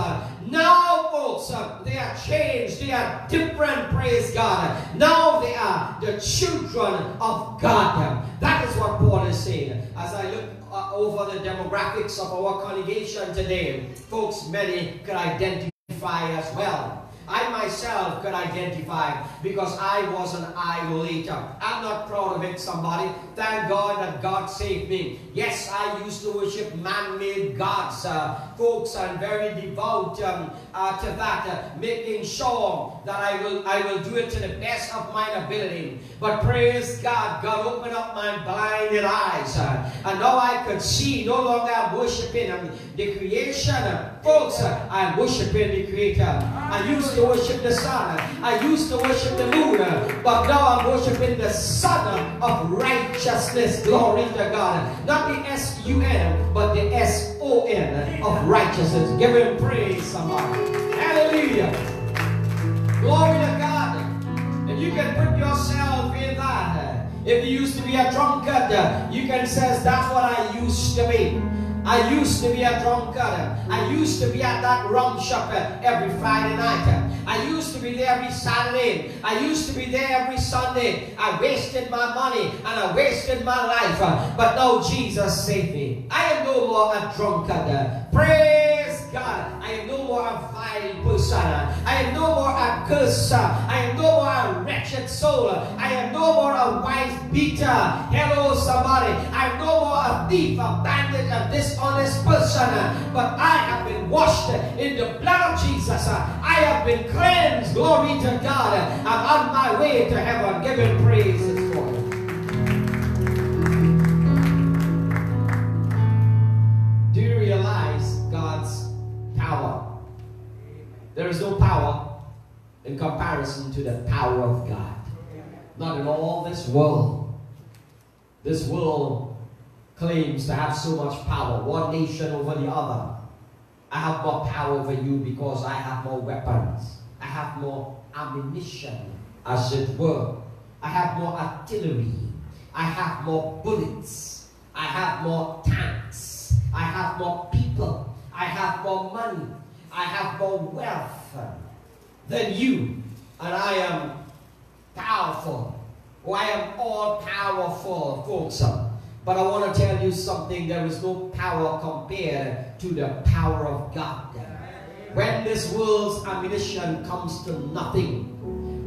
Now, folks, they are changed. They are different, praise God. Now they are the children of God. That is what Paul is saying. As I look uh, over the demographics of our congregation today, folks, many could identify as well. I myself could identify because I was an idolater. I'm not proud of it, somebody. Thank God that God saved me. Yes, I used to worship man-made gods. Uh, folks, I'm very devout um, uh, to that, uh, making sure that I will, I will do it to the best of my ability. But praise God, God opened up my blinded eyes. Uh, and now I could see, no longer I'm worshiping um, the creation. folks, uh, I'm worshiping the Creator. I used to worship the sun. I used to worship the moon. But now I'm worshiping the Son of righteousness. Glory to God. Not the S-U-N, but the S-O-N of righteousness. Give him praise, somebody. Hallelujah. Glory to God. And you can put yourself in that. If you used to be a drunkard, you can say, that's what I used to be. I used to be a drunkard. I used to be at that rum shop uh, every Friday night. I used to be there every Saturday. I used to be there every Sunday. I wasted my money and I wasted my life. But now Jesus saved me. I am no more a drunkard. Praise God. I am no more a vile person. I am no more a curse. I am no more a wretched soul. I am no more a wife beater. Hello, somebody. I am no more a thief, a bandit, a dishonest person. But I have been washed in the blood of Jesus. I have been cleansed. Glory to God. I'm on my way to heaven. Give him power? There is no power in comparison to the power of God. Not in all this world. This world claims to have so much power, one nation over the other. I have more power over you because I have more weapons. I have more ammunition, as it were. I have more artillery. I have more bullets. I have more tanks. I have more people. I have more money. I have more wealth than you. And I am powerful. Oh, I am all powerful, folks. But I want to tell you something. There is no power compared to the power of God. When this world's ammunition comes to nothing,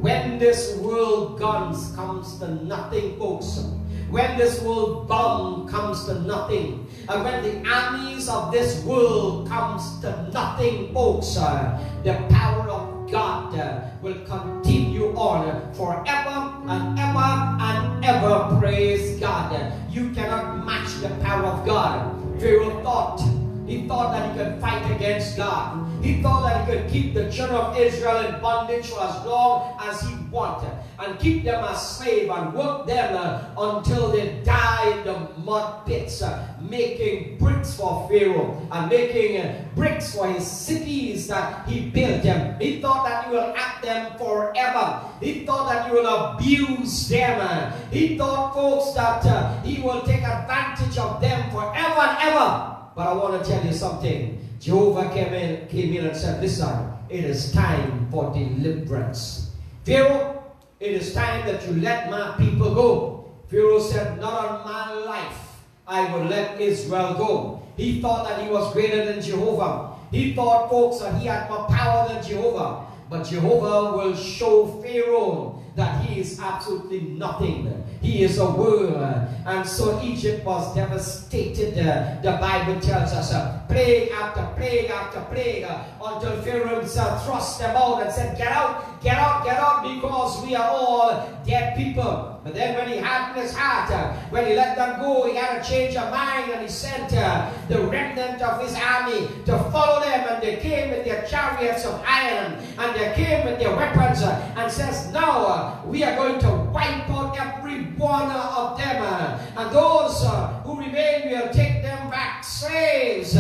when this world guns comes to nothing, folks, when this world bomb comes to nothing, and when the armies of this world comes to nothing, folks, uh, the power of God uh, will continue on forever and ever and ever. Praise God. You cannot match the power of God. Pharaoh thought he thought that he could fight against God. He thought that he could keep the children of Israel in bondage for as long as he wanted and keep them as slaves and work them uh, until they die in the mud pits, uh, making bricks for Pharaoh and making uh, bricks for his cities that he built them. He thought that he will have them forever. He thought that he will abuse them. He thought, folks, that uh, he will take advantage of them forever and ever. But I want to tell you something. Jehovah came in, came in and said, Listen, it is time for deliverance. Pharaoh, it is time that you let my people go. Pharaoh said, Not on my life. I will let Israel go. He thought that he was greater than Jehovah. He thought, folks, that he had more power than Jehovah. But Jehovah will show Pharaoh that he is absolutely nothing. He is a worm. And so Egypt was devastated. The Bible tells us uh, plague after plague after plague uh, until Pharaoh himself thrust them out and said, Get out, get out, get out, because we are all dead people. But then when he had in his heart, uh, when he let them go, he had a change of mind and he sent uh, the remnant of his army to follow them. And they came with their chariots of iron and they came with their weapons uh, and says, Now we are going to wipe out every one of them. And those who remain, we'll take them back slaves.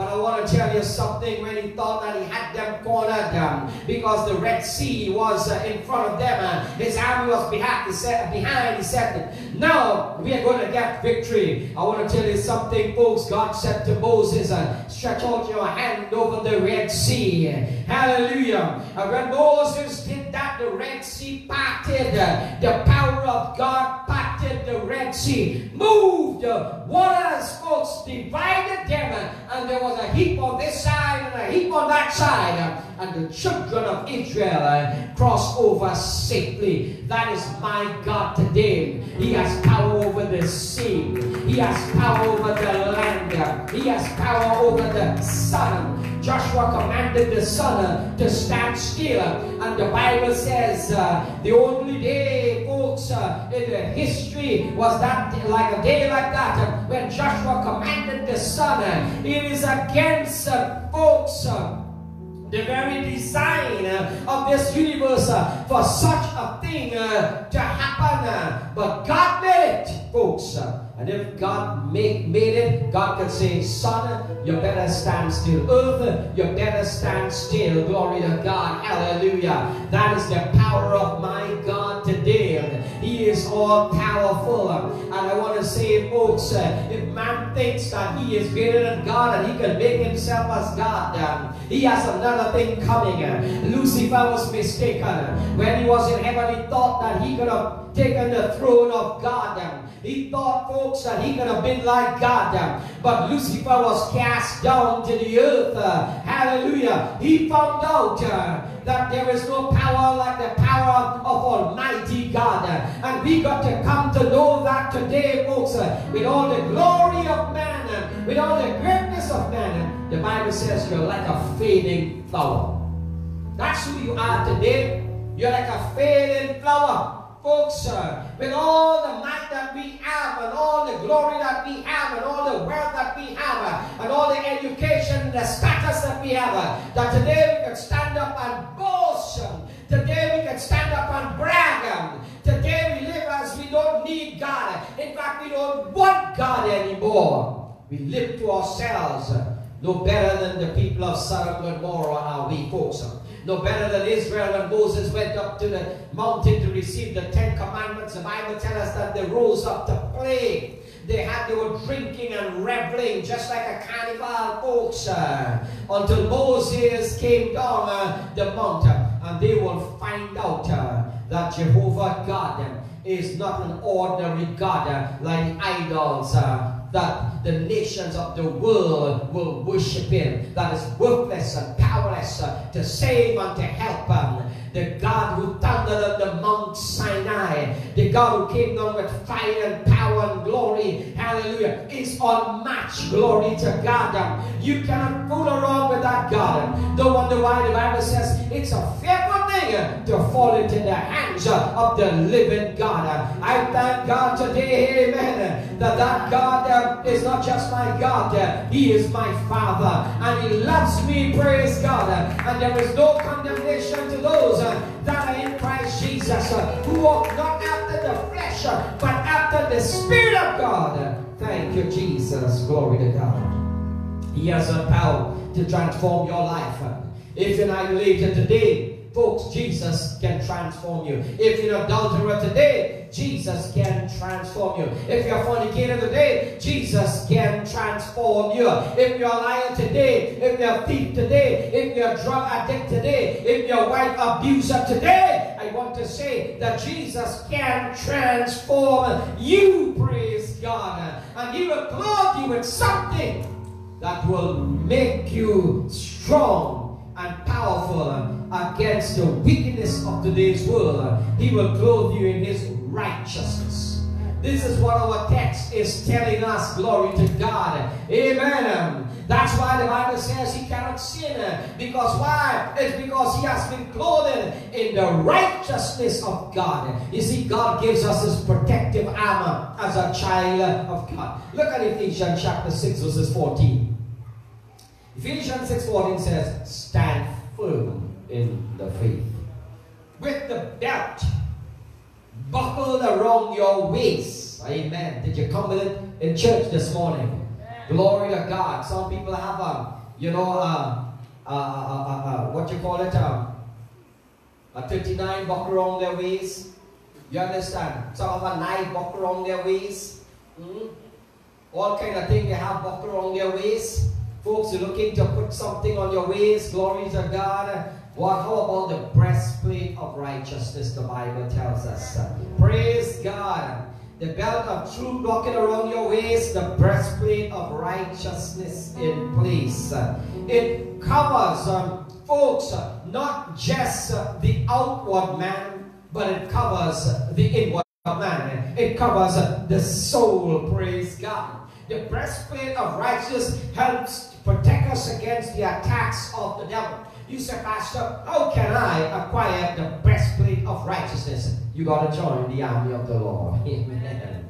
But I want to tell you something when he thought that he had them cornered um, because the Red Sea was uh, in front of them. Uh, his army was behind. He said, behind. He said, now we are going to get victory. I want to tell you something, folks. God said to Moses, uh, stretch out your hand over the Red Sea. Hallelujah. And when Moses did that, the Red Sea parted. the power of God parted the Red Sea. Moved the waters, folks, divided them. And there was a heap on this side and a heap on that side. And the children of Israel uh, crossed over safely. That is my God today. He has power over the sea. He has power over the land. He has power over the sun. Joshua commanded the sun to stand still. And the Bible says uh, the only day, folks, uh, in the history was that like a day like that when Joshua commanded the sun. It is against, uh, folks, uh, the very design uh, of this universe uh, for such a thing uh, to happen. but God made it, folks. And if God make, made it, God can say, Son, you better stand still. Earth, you better stand still. Glory to God. Hallelujah. That is the power of my God today. He is all powerful. And I want to say, folks, if man thinks that he is greater than God and he can make himself as God, he has another thing coming. Lucifer was mistaken. When he was in heaven, he thought that he could have taken the throne of God. He thought, folks, that he could have been like God. But Lucifer was cast down to the earth. Uh, hallelujah. He found out uh, that there is no power like the power of Almighty God. And we got to come to know that today, folks, with all the glory of man, with all the greatness of man. The Bible says you're like a fading flower. That's who you are today. You're like a fading flower folks, uh, with all the might that we have, and all the glory that we have, and all the wealth that we have, uh, and all the education, the status that we have, uh, that today we can stand up and boast. Um, today we can stand up and brag. Um, today we live as we don't need God. In fact, we don't want God anymore. We live to ourselves. Uh, no better than the people of Sodom and Gomorrah are we, folks. No better than Israel when Moses went up to the mountain to receive the Ten Commandments. The Bible tells us that they rose up to play. They had they were drinking and reveling just like a carnival folks uh, until Moses came down uh, the mountain and they will find out uh, that Jehovah God is not an ordinary God uh, like idols uh, that the nations of the world will worship him, that is worthless and powerless uh, to save and to help them. The God who thundered on the Mount Sinai, the God who came down with fire and power and glory, hallelujah, is unmatched. Glory to God. You cannot fool around with that God. Don't wonder why the Bible says it's a fearful thing to fall into the hands of the living God. I thank God today, amen, that that God uh, is not just my God, uh, He is my Father, and He loves me, praise God, and there is no condemnation to those uh, that are in Christ Jesus, who walk not after the flesh, but after the Spirit of God. Thank you, Jesus. Glory to God. He has the power to transform your life. If you're not later today, Folks, Jesus can transform you. If you're an adulterer today, Jesus can transform you. If you're a fornicator today, Jesus can transform you. If you're a liar today, if you're a thief today, if you're a drug addict today, if you're a wife abuser today, I want to say that Jesus can transform you, praise God. And He will clothe you with something that will make you strong and powerful against the wickedness of today's world. He will clothe you in his righteousness. This is what our text is telling us. Glory to God. Amen. That's why the Bible says he cannot sin. Because why? It's because he has been clothed in the righteousness of God. You see, God gives us his protective armor as a child of God. Look at Ephesians chapter 6, verses 14. Ephesians 6.14 says, Stand firm in the faith. With the belt buckled around your waist. Amen. Did you come with it in church this morning? Glory to God. Some people have a, you know, a, a, a, what you call it, a, a 39 buckle around their waist. You understand? Some have a knife buckle around their waist. Mm? All kind of thing they have buckle around their waist. Folks, you're looking to put something on your waist, glory to God. What, how about the breastplate of righteousness, the Bible tells us? Praise God. The belt of truth walking around your waist, the breastplate of righteousness in place. It covers, um, folks, not just the outward man, but it covers the inward man. It covers the soul, praise God. The breastplate of righteousness helps protect us against the attacks of the devil. You say, Pastor, how can I acquire the breastplate of righteousness? You got to join the army of the Lord. Amen.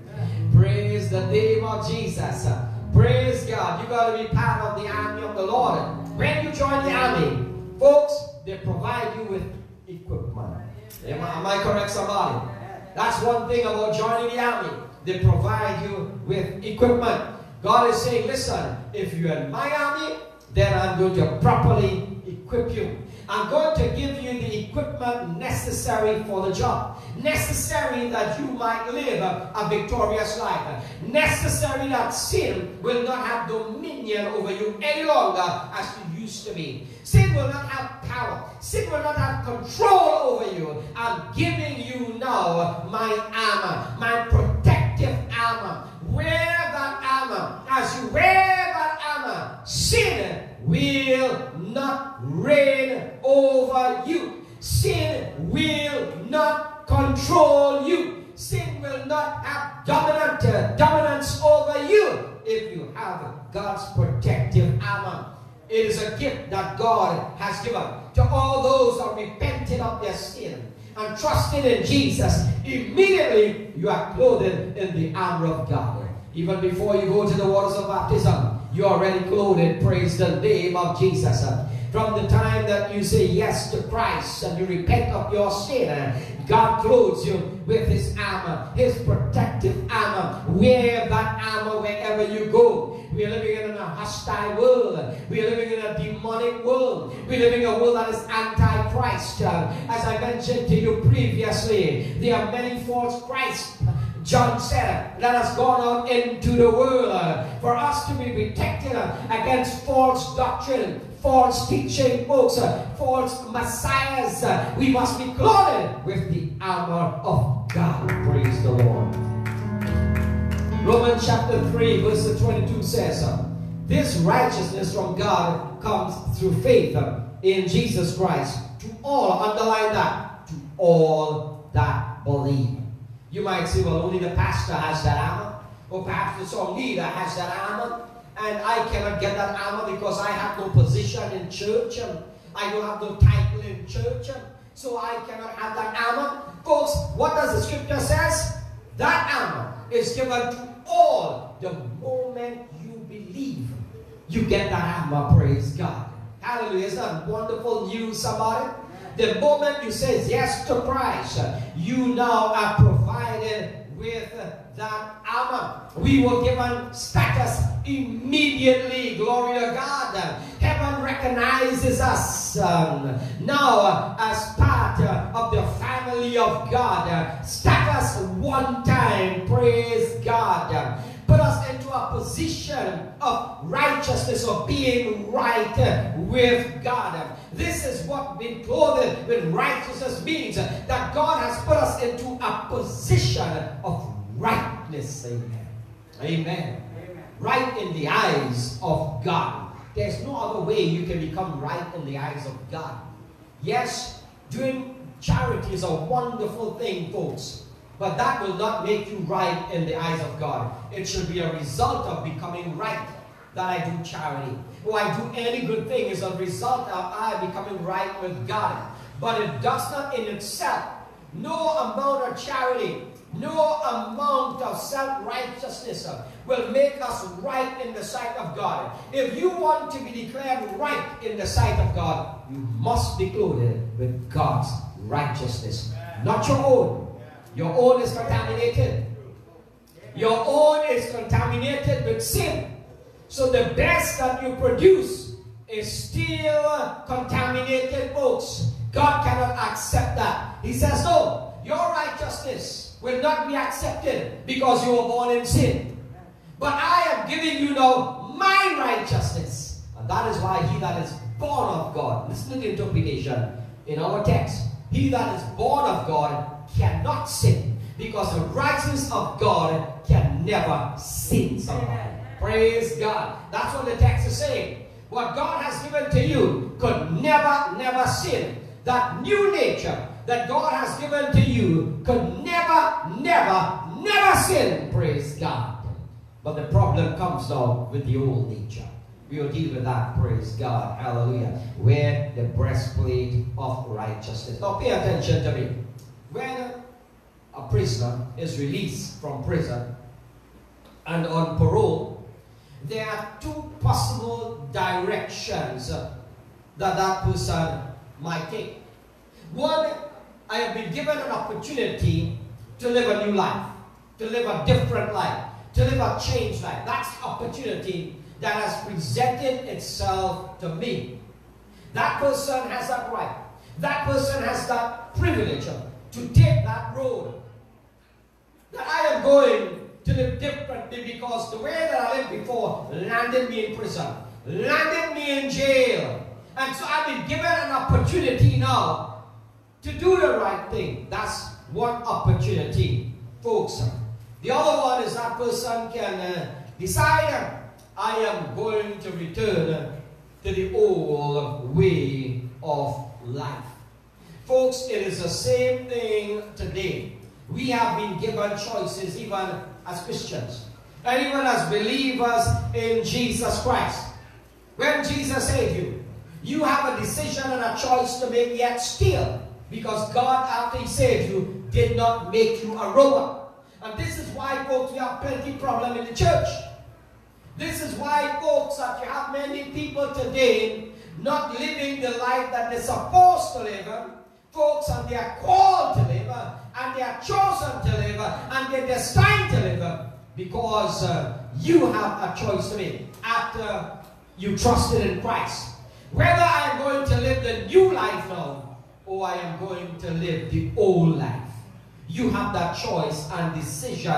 Praise the name of Jesus. Praise God. You got to be part of the army of the Lord. When you join the army, folks, they provide you with equipment. Am I, am I correct, somebody? That's one thing about joining the army. They provide you with equipment. God is saying, listen, if you're in my army, then I'm going to properly equip you. I'm going to give you the equipment necessary for the job. Necessary that you might live a, a, victorious life. Necessary that sin will not have dominion over you any longer as you used to be. Sin will not have power. Sin will not have control over you. I'm giving you now my armor, my protective armor. Wear that armor. As you wear that armor, sin will not reign over you. Sin will not control you. Sin will not have dominant uh, dominance over you if you have God's protective armor. It is a gift that God has given to all those who repented of their sin and trusted in Jesus. Immediately you are clothed in the armor of God. Even before you go to the waters of baptism, you're already clothed. Praise the name of Jesus. Uh, from the time that you say yes to Christ and you repent of your sin, uh, God clothes you with His armor, His protective armor. Wear that armor wherever you go. We are living in a hostile world. We are living in a demonic world. We are living in a world that is anti-Christ. Uh, as I mentioned to you previously, there are many false Christs John said, Let us go out into the world for us to be protected against false doctrine, false teaching books, false messiahs. We must be clothed with the armor of God. Praise the Lord. Romans chapter 3, verse 22 says, This righteousness from God comes through faith in Jesus Christ to all, underline that, to all that believe. You might say, well, only the pastor has that armor, or perhaps the song leader has that armor, and I cannot get that armor because I have no position in church, and I don't have no title in church, and so I cannot have that armor. Folks, what does the scripture says? That armor is given to all the moment you believe. You get that armor, praise God. Hallelujah. Isn't that wonderful news, about it? The moment you say yes to Christ, you now are provided with uh, that armor. We were given status immediately. Glory to God. Heaven recognizes us um, now uh, as part uh, of the family of God. Status one time. Praise God put us into a position of righteousness, of being right with God. This is what being clothed with righteousness means that God has put us into a position of rightness. Amen. Amen. Amen. Right in the eyes of God. There's no other way you can become right in the eyes of God. Yes, doing charity is a wonderful thing, folks. But that will not make you right in the eyes of God. It should be a result of becoming right that I do charity. Or I do any good thing is a result of I becoming right with God. But it does not in itself. No amount of charity, no amount of self-righteousness uh, will make us right in the sight of God. If you want to be declared right in the sight of God, you must be clothed with God's righteousness. Not your own, your own is contaminated. Your own is contaminated with sin. So the best that you produce is still contaminated, folks. God cannot accept that. He says, no, your righteousness will not be accepted because you were born in sin. But I am giving you now my righteousness. And that is why he that is born of God, listen to the interpretation in our text. He that is born of God cannot sin because the righteousness of God can never sin somebody. Praise God. That's what the text is saying. What God has given to you could never, never sin. That new nature that God has given to you could never, never, never sin. Praise God. But the problem comes now with the old nature. We will deal with that, praise God, hallelujah. Wear the breastplate of righteousness. Now pay attention to me. When a prisoner is released from prison and on parole, there are two possible directions that that person might take. One, I have been given an opportunity to live a new life, to live a different life, to live a changed life. That's opportunity that has presented itself to me. That person has that right. That person has that privilege to take that road. That I am going to live differently because the way that I lived before landed me in prison, landed me in jail. And so I've been given an opportunity now to do the right thing. That's one opportunity, folks. The other one is that person can uh, decide I am going to return to the old way of life. Folks, it is the same thing today. We have been given choices even as Christians and even as believers in Jesus Christ. When Jesus saved you, you have a decision and a choice to make yet still because God, after He saved you, did not make you a robot. And this is why, folks, we have plenty problem in the church. This is why, folks, that you have many people today not living the life that they're supposed to live. Folks, and they are called to live, and they are chosen to live, and they're destined to live because uh, you have a choice to make after you trusted in Christ. Whether I am going to live the new life now, or I am going to live the old life. You have that choice and decision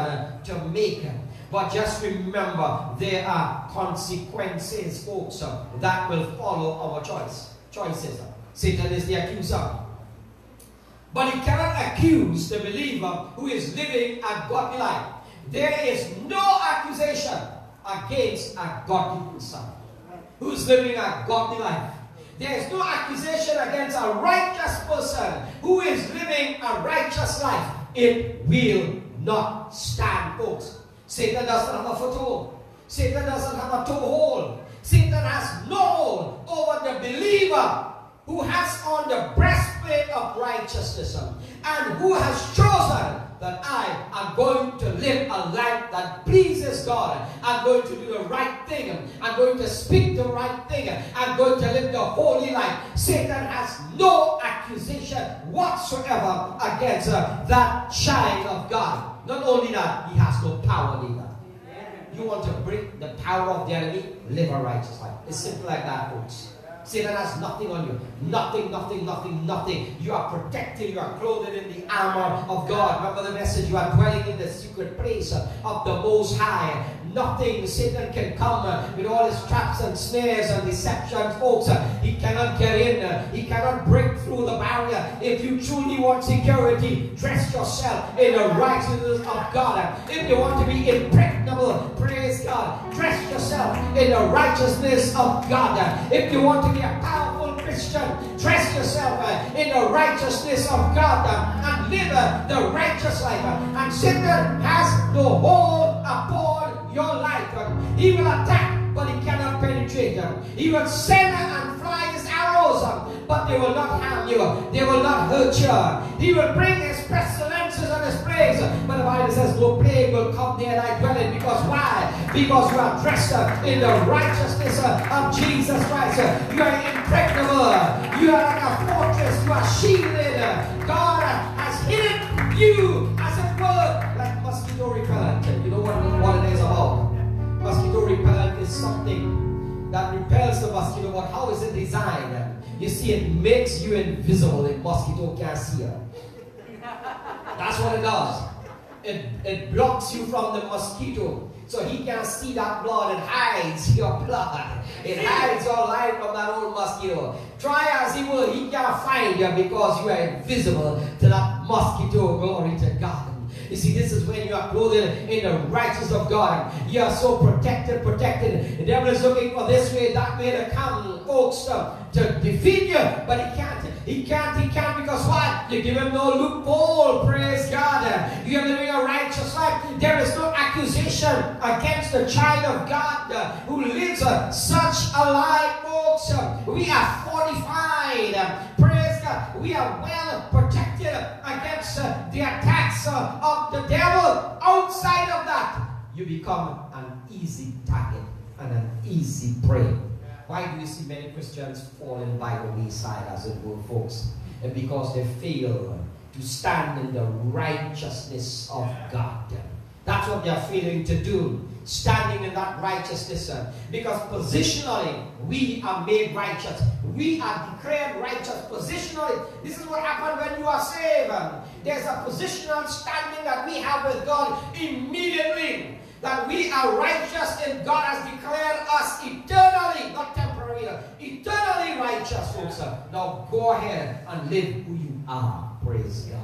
to make. But just remember, there are consequences, folks, that will follow our choice. Choices. Satan is the accuser. But he cannot accuse the believer who is living a godly life. There is no accusation against a godly person who's living a godly life. There is no accusation against a righteous person who is living a righteous life. It will not stand, folks. Satan doesn't have a foothold. Satan doesn't have a toehold. Satan has no hold over the believer who has on the of righteousness and who has chosen that I am going to live a life that pleases God. I'm going to do the right thing. I'm going to speak the right thing. I'm going to live the holy life. Satan has no accusation whatsoever against uh, that child of God. Not only that, he has no power either. You want to break the power of the enemy? Live a righteous life. It's simple like that, folks. Satan has nothing on you. Nothing, nothing, nothing, nothing. You are protected. You are clothed in the armor of God. Remember the message? You are dwelling in the secret place of the Most High. Nothing, Satan can come uh, with all his traps and snares and deception, folks. Uh, he cannot get in. Uh, he cannot break through the barrier. If you truly want security, dress yourself in the righteousness of God. If you want to be impregnable, praise God, dress yourself in the righteousness of God. If you want to be a powerful Christian, dress yourself in the righteousness of God and live the righteous life. And Satan has no hold upon your life. He will attack, but he cannot penetrate. He will send and fly his arrows, but they will not harm you. They will not hurt you. He will bring his pestilences and his plagues, but the Bible says no plague will come near thy dwelling. Because why? Because you are dressed in the righteousness uh, of Jesus Christ. Uh, you are impregnable. Uh, you are like a fortress. You are shielded. God has hidden you, as it were, like mosquito repellent. You know what, what it is repellent is something that repels the mosquito, but how is it designed? You see, it makes you invisible. The mosquito can't see you. That's what it does. It, it blocks you from the mosquito. So he can't see that blood. It hides your blood. It hides your life from that old mosquito. Try as he will, he can't find you because you are invisible to that mosquito. Glory to God. You see, this is when you are clothed in the righteousness of God. You are so protected, protected. The devil is looking for this way, that way to come, folks, to, to defeat you, but he can't. He can't, he can't because what? You give him no loophole, praise God. You are living a righteous life. There is no accusation against the child of God uh, who lives uh, such a life, folks. We are fortified. Praise. We are well protected against the attacks of the devil. Outside of that, you become an easy target and an easy prey. Why do you see many Christians falling by the wayside, as it were, folks? Because they fail to stand in the righteousness of God. That's what they're failing to do. Standing in that righteousness. uh, Because positionally, we are made righteous. We are declared righteous positionally. This is what happened when you are saved. There's a positional standing that we have with God immediately. That we are righteous and God has declared us eternally, not temporarily, eternally righteous, folks. Uh, Now go ahead and live who you are. Praise God.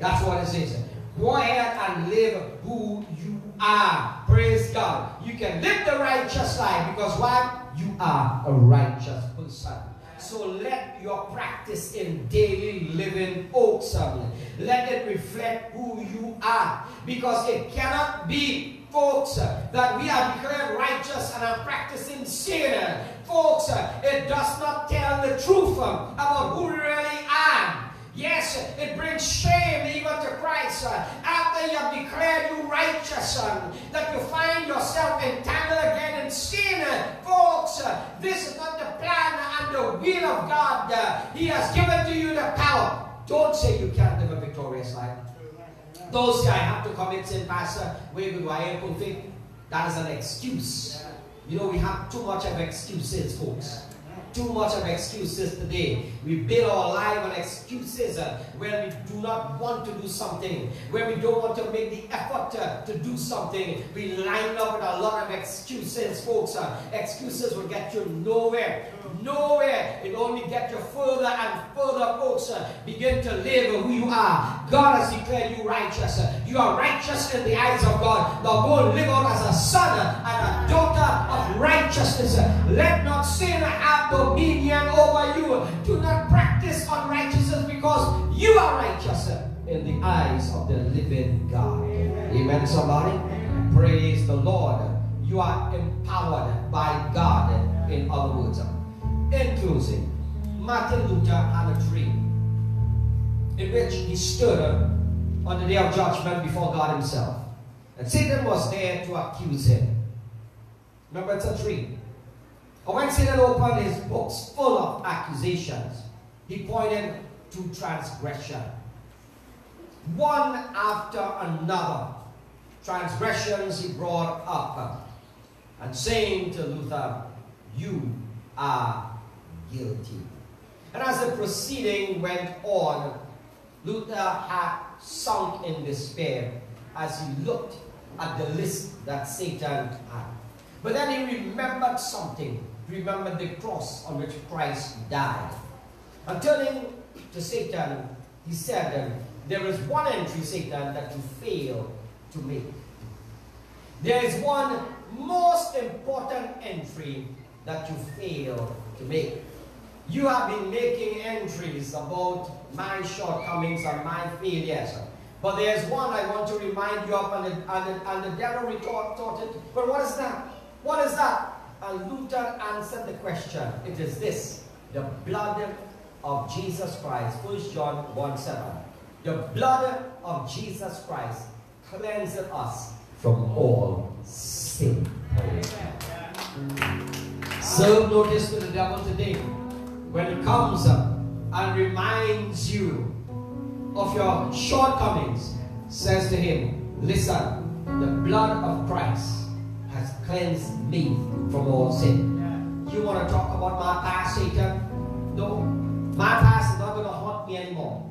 That's what it says. Go ahead and live who you are. Praise God. You can live the righteous life because why? You are a righteous person. So let your practice in daily living oh, awesome. Let it reflect who you are. Because it cannot be, folks, that we are declared righteous and are practicing sin. Folks, it does not tell the truth about who we really are. Yes, it brings shame even to Christ. After you have declared you righteous, that you find yourself entangled again in sin. Folks, this is not the plan and the will of God. He has given to you the power. Don't say you can't live a victorious life. Don't say I have to commit sin, Pastor. Where do I perfect? That is an excuse. You know, we have too much of excuses, folks. Too much of excuses today. We build our life on excuses uh, when we do not want to do something, when we don't want to make the effort uh, to do something. We line up with a lot of excuses, folks. Uh, excuses will get you nowhere. Nowhere. It only gets you further and further, folks. Begin to live who you are. God has declared you righteous. You are righteous in the eyes of God. Now go live out as a son and a daughter of righteousness. Let not sin have dominion over you. Do not practice unrighteousness because you are righteous in the eyes of the living God. Amen, somebody? Praise the Lord. You are empowered by God, in other words. In closing, Martin Luther had a dream in which he stood on the day of judgment before God Himself. And Satan was there to accuse him. Remember, it's a dream. And when Satan opened his books full of accusations, he pointed to transgression. One after another, transgressions he brought up, and saying to Luther, You are guilty. And as the proceeding went on, Luther had sunk in despair as he looked at the list that Satan had. But then he remembered something. Remembered the cross on which Christ died. And turning to Satan, he said, There is one entry, Satan, that you fail to make. There is one most important entry that you fail to make. You have been making entries about my shortcomings and my failures. But there's one I want to remind you of, and the, and the, and the devil retort, retorted, But what is that? What is that? And Luther answered the question. It is this the blood of Jesus Christ. 1 John 1 7. The blood of Jesus Christ cleanses us from all sin. Serve notice to the devil today when it comes up and reminds you of your shortcomings, says to him, Listen, the blood of Christ has cleansed me from all sin. You want to talk about my past, Satan? No. My past is not going to haunt me anymore.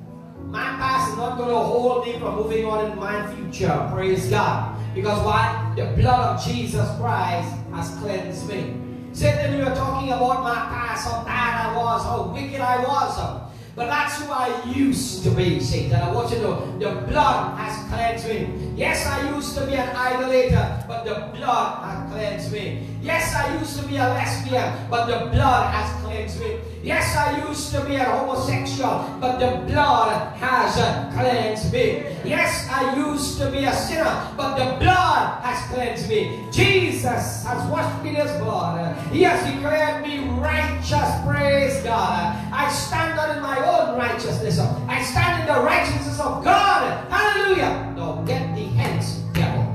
My past is not going to hold me from moving on in my future. Praise God. Because why? The blood of Jesus Christ has cleansed me. Satan, you are talking about my past, how bad I was, how wicked I was. But that's who I used to be, Satan. I want you to know the blood has cleansed me. Yes, I used to be an idolater, but the blood has cleansed me. Yes, I used to be a lesbian, but the blood has me. Yes, I used to be a homosexual, but the blood has uh, cleansed me. Yes, I used to be a sinner, but the blood has cleansed me. Jesus has washed me in his blood. He has declared me righteous. Praise God. I stand not in my own righteousness. I stand in the righteousness of God. Hallelujah. Now get thee hence, devil.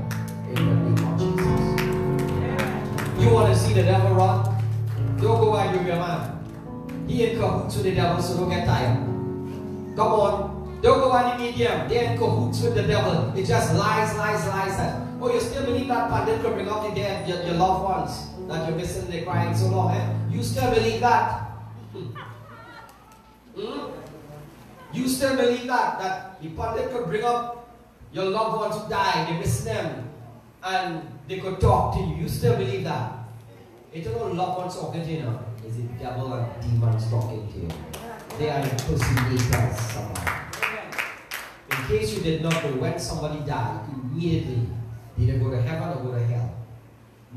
In the name of Jesus. You want to see the devil run? Don't go with your man. He in cahoots with the devil, so don't get tired. Come on. Don't go by the medium. They're in cahoots with the devil. It just lies, lies, lies. That. Oh, you still believe that pandit could bring up the dead, your, your loved ones that you're missing, they're crying so long, eh? You still believe that? Hmm? Hmm? You still believe that? That the pandit could bring up your loved ones who died, they miss them, and they could talk to you. You still believe that? It's loved ones talking to you now. It's the devil and demons talking to you. They are impersonators somehow. In case you did not know, when somebody died, immediately they either go to heaven or go to hell.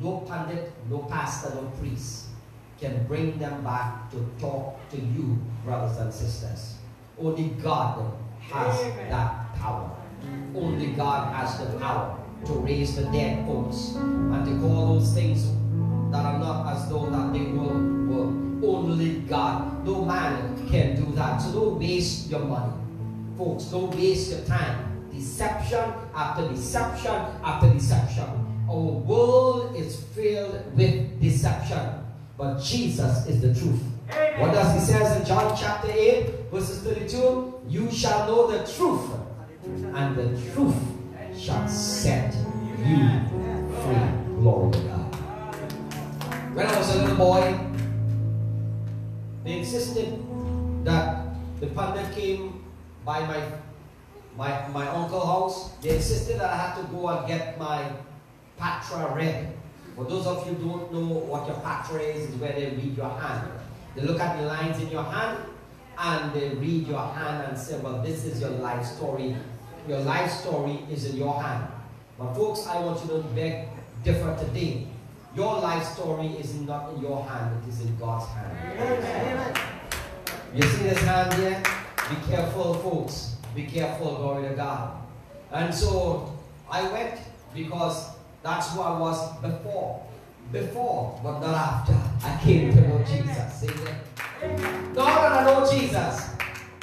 No pandit, no pastor, no priest can bring them back to talk to you, brothers and sisters. Only God has Amen. that power. Only God has the power to raise the dead folks and to call those things that are not as though that they were, work. Only God. No man can do that. So don't waste your money. Folks, don't waste your time. Deception after deception after deception. Our world is filled with deception. But Jesus is the truth. Amen. What does he says in John chapter 8, verses 32? You shall know the truth, and the truth shall set you free. Glory. When I was a little boy, they insisted that the pandit came by my my my uncle's house. They insisted that I had to go and get my patra ready. For those of you who don't know what your patra is, is where they read your hand. They look at the lines in your hand and they read your hand and say, well, this is your life story. Your life story is in your hand. But folks, I want you to beg different today. Your life story is not in your hand, it is in God's hand. You see this hand here? Be careful, folks. Be careful, glory to God. And so I went because that's who I was before. Before, but not after. I came to know Jesus. Amen. Now that I know Jesus,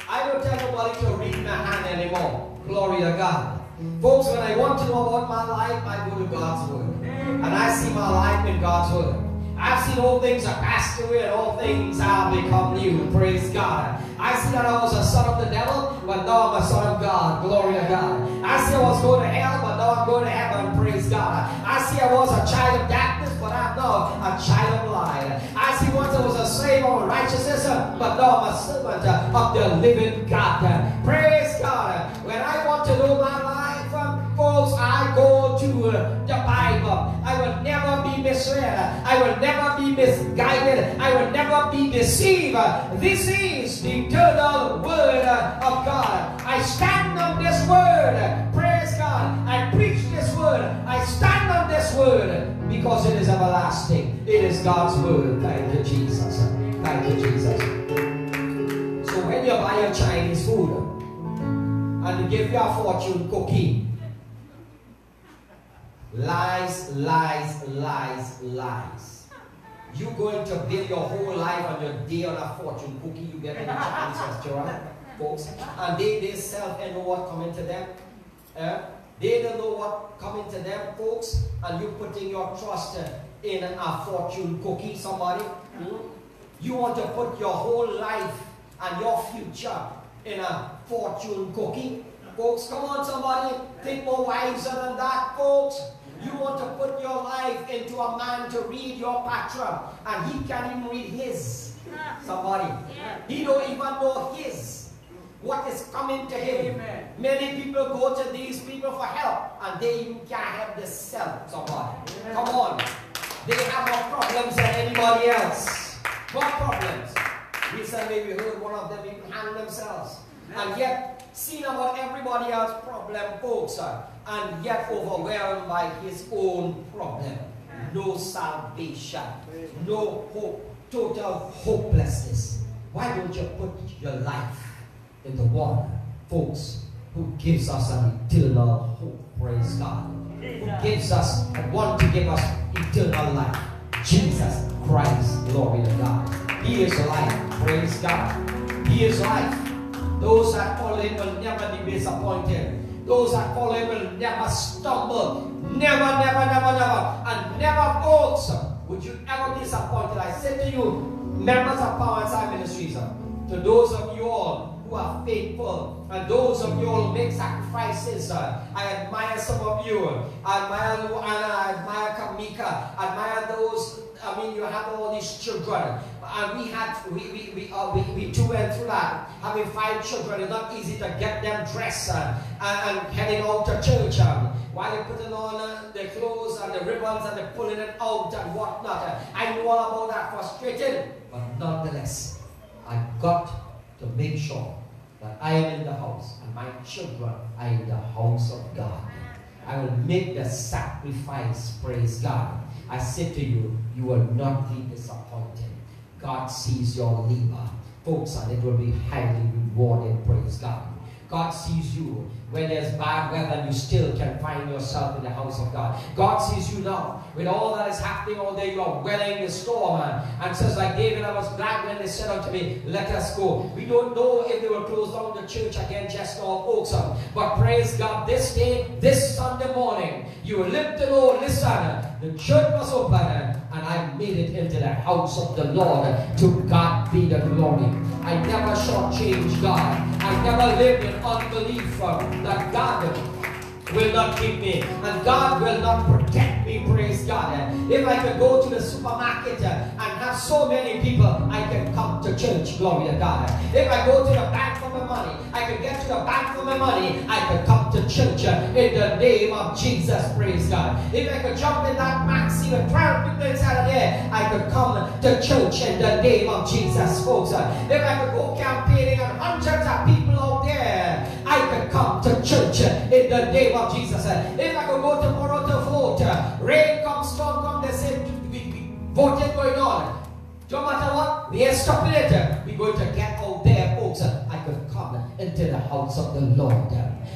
I don't tell nobody to read my hand anymore. Glory to God. Folks, when I want to know about my life, I go to God's Word. And I see my life in God's Word. I've seen all things are passed away and all things have become new. Praise God. I see that I was a son of the devil, but now I'm a son of God. Glory to God. I see I was going to hell, but now I'm going to heaven. Praise God. I see I was a child of darkness, but I'm now a child of light. I see once I was a slave of righteousness, but now I'm a servant of the living God. Praise I go to uh, the Bible. I will never be misled. I will never be misguided. I will never be deceived. This is the eternal word of God. I stand on this word. Praise God. I preach this word. I stand on this word because it is everlasting. It is God's word. Thank you, Jesus. Thank you, Jesus. So when you buy a Chinese food and they give you a fortune cookie, lies, lies, lies, lies. You're going to build your whole life on your day on a fortune cookie you get in a Chinese restaurant, folks. And they themselves and know what coming to them. Eh? They don't know what coming to them, folks. And you putting your trust in a fortune cookie, somebody. Hmm? You want to put your whole life and your future in a fortune cookie. Folks, come on, somebody. Think more wiser than that, folks. You want to put your life into a man to read your patra, and he can't even read his. Somebody. He don't even know his. What is coming to him. Amen. Many people go to these people for help, and they even can't help themselves. Somebody. Come on. They have more problems than anybody else. More problems. Recently we heard one of them even hang themselves. And yet, seeing about everybody else's problem, folks, and yet overwhelmed by his own problem. No salvation, no hope, total hopelessness. Why don't you put your life in the one, folks, who gives us an eternal hope? Praise God. Who gives us want to give us eternal life. Jesus Christ, glory to God. He is life. Praise God. He is life. Those that follow will never be disappointed. Those that follow will never stumble. Never, never, never, never. And never folks would you ever be disappointed. I say to you, members of Power and Signs Ministries, to those of you all who are faithful, and those of you who make sacrifices. Uh, I admire some of you. I admire Luana, I admire Kamika, I admire those I mean, you have all these children. And we had, we, we, we, uh, we, we too went through that. Having five children, it's not easy to get them dressed uh, and, and, heading out to church. Um, while they're putting on uh, their clothes and the ribbons and they're pulling it out and whatnot. Uh, I knew all about that, frustrated. But nonetheless, I got to make sure that I am in the house and my children are in the house of God. I will make the sacrifice, praise God. I say to you, you will not be disappointed. God sees your labor. Folks, and it will be highly rewarded, praise God. God sees you when there's bad weather you still can find yourself in the house of God. God sees you now. With all that is happening all day, you are weathering the storm. And, says like David, I was glad when they said unto me, let us go. We don't know if they will close down the church again just now, folks. But praise God, this day, this Sunday morning, you live to know, listen, the church was open and I made it into the house of the Lord. To God be the glory. I never shortchanged God. I never lived in unbelief that God will not keep me and God will not protect me, praise God. If I could go to the supermarket and have so many people, I can come to church, glory to God. If I go to the bank for my money, I can get to the bank for my money, I can come to church in the name of Jesus, praise God. If I could jump in that maxi with 12 people inside of there, I could come to church in the name of Jesus, folks. If I could go campaigning and hundreds of people I could come to church in the name of Jesus. If I could go tomorrow to vote, rain comes, storm comes, they say voting going on. No matter what, we are stopping it. We're going to get out there, folks. I could come into the house of the Lord.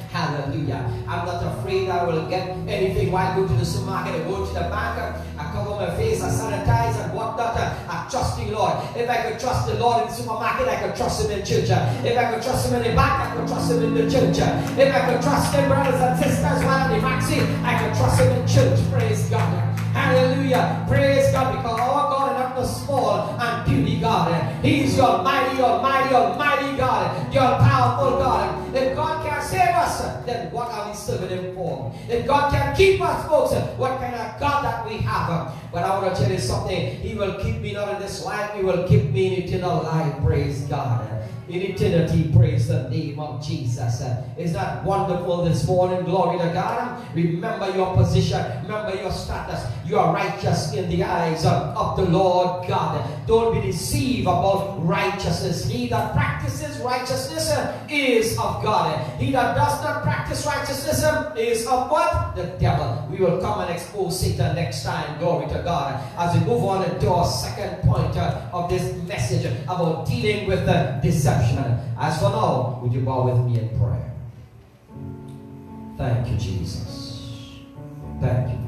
Hallelujah. I'm not afraid I will get anything while I go to the supermarket. I go to the bank. I cover my face. I sanitize and whatnot. I trust trusting Lord. If I could trust the Lord in the supermarket, I could trust Him in church. If I could trust Him in the bank, I could trust Him in the church. If I could trust Him, brothers and sisters, while in the vaccine, I could trust Him in church. Praise God. Hallelujah. Praise God because our God is not the small and puny God. He's your mighty, almighty, almighty God. Your powerful God. If God can save us, then what are we serving Him for? If God can keep us, folks, what kind of God that we have? But I want to tell you something. He will keep me not in this life. He will keep me in eternal life. Praise God in eternity. Praise the name of Jesus. Is that wonderful this morning? Glory to God. Remember your position. Remember your status. You are righteous in the eyes of, the Lord God. Don't be deceived about righteousness. He that practices righteousness is of God. He that does not practice righteousness uh, is of what? The devil. We will come and expose Satan next time. Glory to God. As we move on into our second point uh, of this message about dealing with the deception. As for now, would you bow with me in prayer? Thank you, Jesus. Thank you.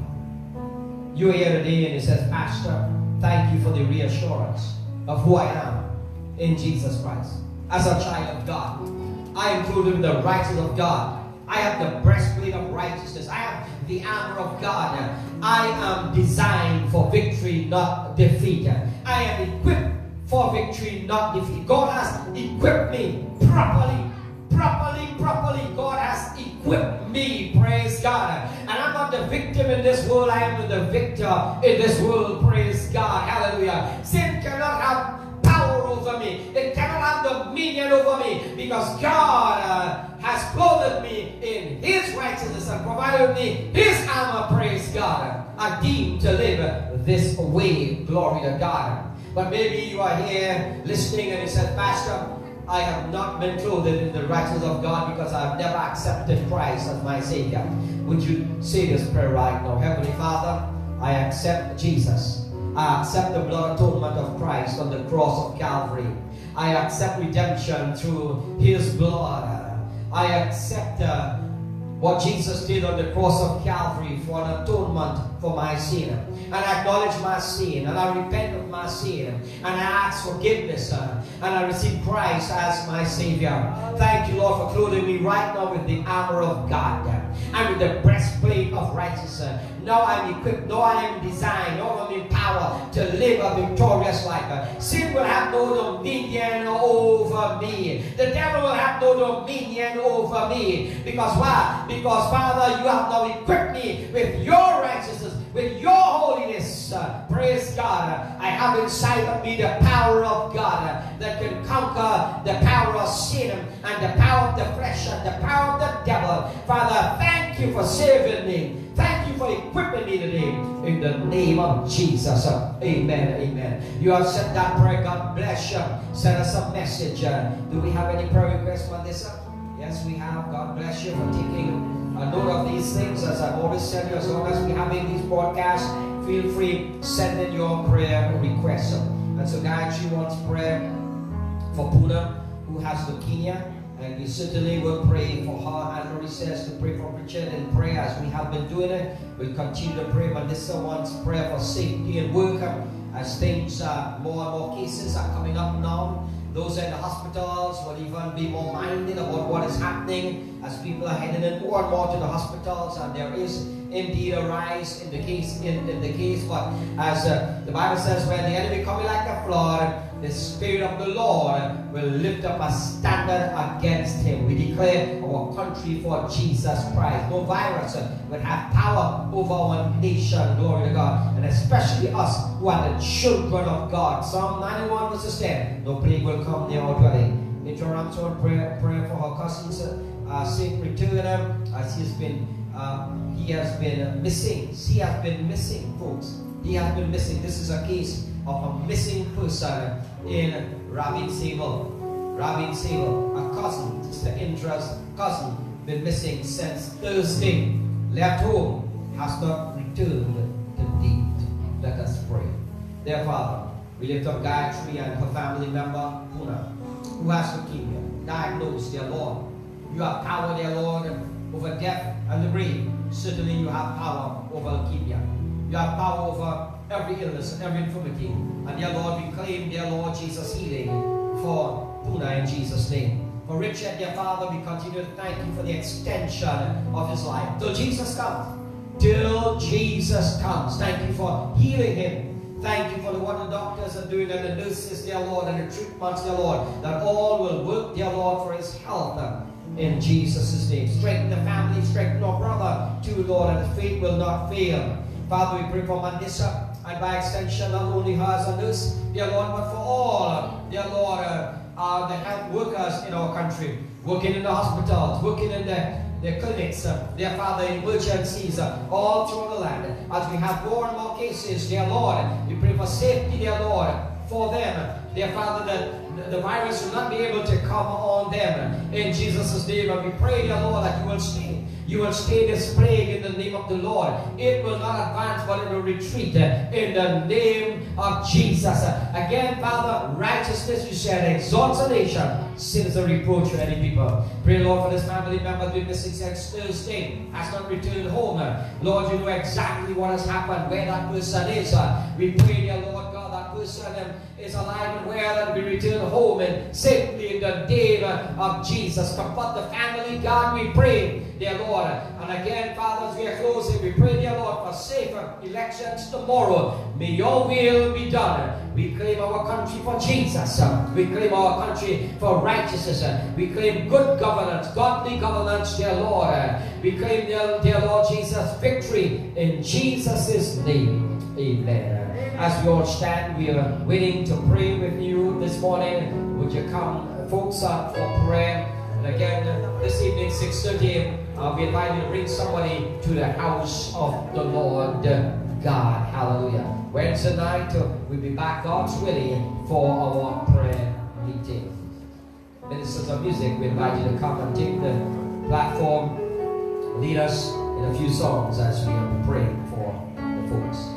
You're here today and it says, Pastor, thank you for the reassurance of who I am in Jesus Christ. As a child of God, I am included with the righteousness of God. I have the breastplate of righteousness. I have the armor of God. I am designed for victory, not defeat. I am equipped for victory, not defeat. God has equipped me properly, properly, properly. God has equipped me, praise God. And I'm not the victim in this world, I am the victor in this world, praise God. Hallelujah. Sin cannot have over me, They cannot have dominion over me because God uh, has clothed me in His righteousness and provided me His armor, praise God. I'm deemed to live this way, glory to God. But maybe you are here listening and you said, Pastor, I have not been clothed in the righteousness of God because I have never accepted Christ as my Savior. Would you say this prayer right now? Heavenly Father, I accept Jesus. I accept the blood atonement of Christ on the cross of Calvary. I accept redemption through His blood. I accept uh, what Jesus did on the cross of Calvary for an atonement for my sin. And I acknowledge my sin. And I repent of my sin. And I ask forgiveness. uh, And I receive Christ as my Savior. Thank you, Lord, for clothing me right now with the armor of God. And with the breastplate of righteousness. Now I'm equipped. Now I am designed. Now I'm empowered to live a victorious life. Sin will have no dominion over me. The devil will have no dominion over me. Because why? Because Father, you have now equipped me with your righteousness, with your holiness. Uh, praise God. I have inside of me the power of God uh, that can conquer the power of sin and the power of the flesh and the power of the devil. Father, thank you for saving me. Thank you for equipping me today in the name of Jesus. Amen. Amen. You have said that prayer. God bless you. Send us a message. Do we have any prayer requests for this? Yes, we have. God bless you for taking a note of these things. As I've always said, you, as long as we're having these broadcasts, feel free send in your prayer requests. And so, guys, she wants prayer for Puna, who has leukemia. And we certainly will pray for her. And Lori says to pray for Richard in prayer as we have been doing it. We'll continue to pray. But Melissa wants prayer for safety and work as things, uh, more and more cases are coming up now. Those in the hospitals will even be more minded about what is happening as people are heading in more and more to the hospitals. And there is indeed a rise in the case in, in the case. But as uh, the Bible says, when the enemy coming like a flood, the Spirit of the Lord will lift up a standard against him. We declare our country for Jesus Christ. No virus will have power over our nation, glory to God. And especially us who are the children of God. Psalm 91 verses 10. No plague will come near our dwelling. Major Ramson, prayer, prayer for her cousins, uh, safe return as he's been, uh, he has been missing. He has been missing, folks. He has been missing. This is a case of a missing person in Rabin Sable. Rabin Sable, a cousin, Sister Indra's cousin, been missing since Thursday. Left home, has not returned to date. Let us pray. Dear Father, we lift up Gayatri and her family member, Puna, who has leukemia, diagnosed, dear Lord. You have power, dear Lord, over death and the grave. Certainly you have power over leukemia. You have power over every illness and every infirmity. And dear Lord, we claim, dear Lord Jesus, healing for Puna in Jesus' name. For Richard, dear Father, we continue to thank you for the extension of his life. Till Jesus comes. Till Jesus comes. Thank you for healing him. Thank you for the what the doctors are doing and the nurses, dear Lord, and the treatments, dear Lord, that all will work, dear Lord, for his health. In Jesus' name. Strengthen the family, strengthen our brother too, Lord, and the faith will not fail. Father, we pray for Mandisa, and by extension, not only her as a nurse, dear Lord, but for all, dear Lord, uh, uh, the health workers in our country, working in the hospitals, working in the, the clinics, uh, dear Father, in emergencies, uh, all through the land. As we have more and more cases, dear Lord, we pray for safety, dear Lord, for them. Dear Father, that the virus will not be able to come on them. In Jesus' name, and we pray, dear Lord, that you will stay. You will stay this plague in the name of the Lord. It will not advance, but it will retreat uh, in the name of Jesus. Again, Father, righteousness, you said, exalts a nation. Sin is a reproach to any people. Pray, Lord, for this family member doing missing since Thursday, has not returned home. Lord, you know exactly what has happened, where that person is. We pray, dear Lord person is alive and well and we return home and safely in the name of Jesus. Comfort the family, God, we pray, dear Lord. And again, Father, as we are closing, we pray, dear Lord, for safer elections tomorrow. May your will be done. We claim our country for Jesus. We claim our country for righteousness. We claim good governance, godly governance, dear Lord. We claim, dear Lord Jesus, victory in Jesus' name. Amen. As we all stand, we are waiting to pray with you this morning. Would you come, folks, up for prayer? And again, this evening, 6.30, uh, we invite you to bring somebody to the house of the Lord God. Hallelujah. Wednesday night, uh, we'll be back, God's willing, for our prayer meeting. Ministers of music, we invite you to come and take the platform, lead us in a few songs as we are praying for the folks.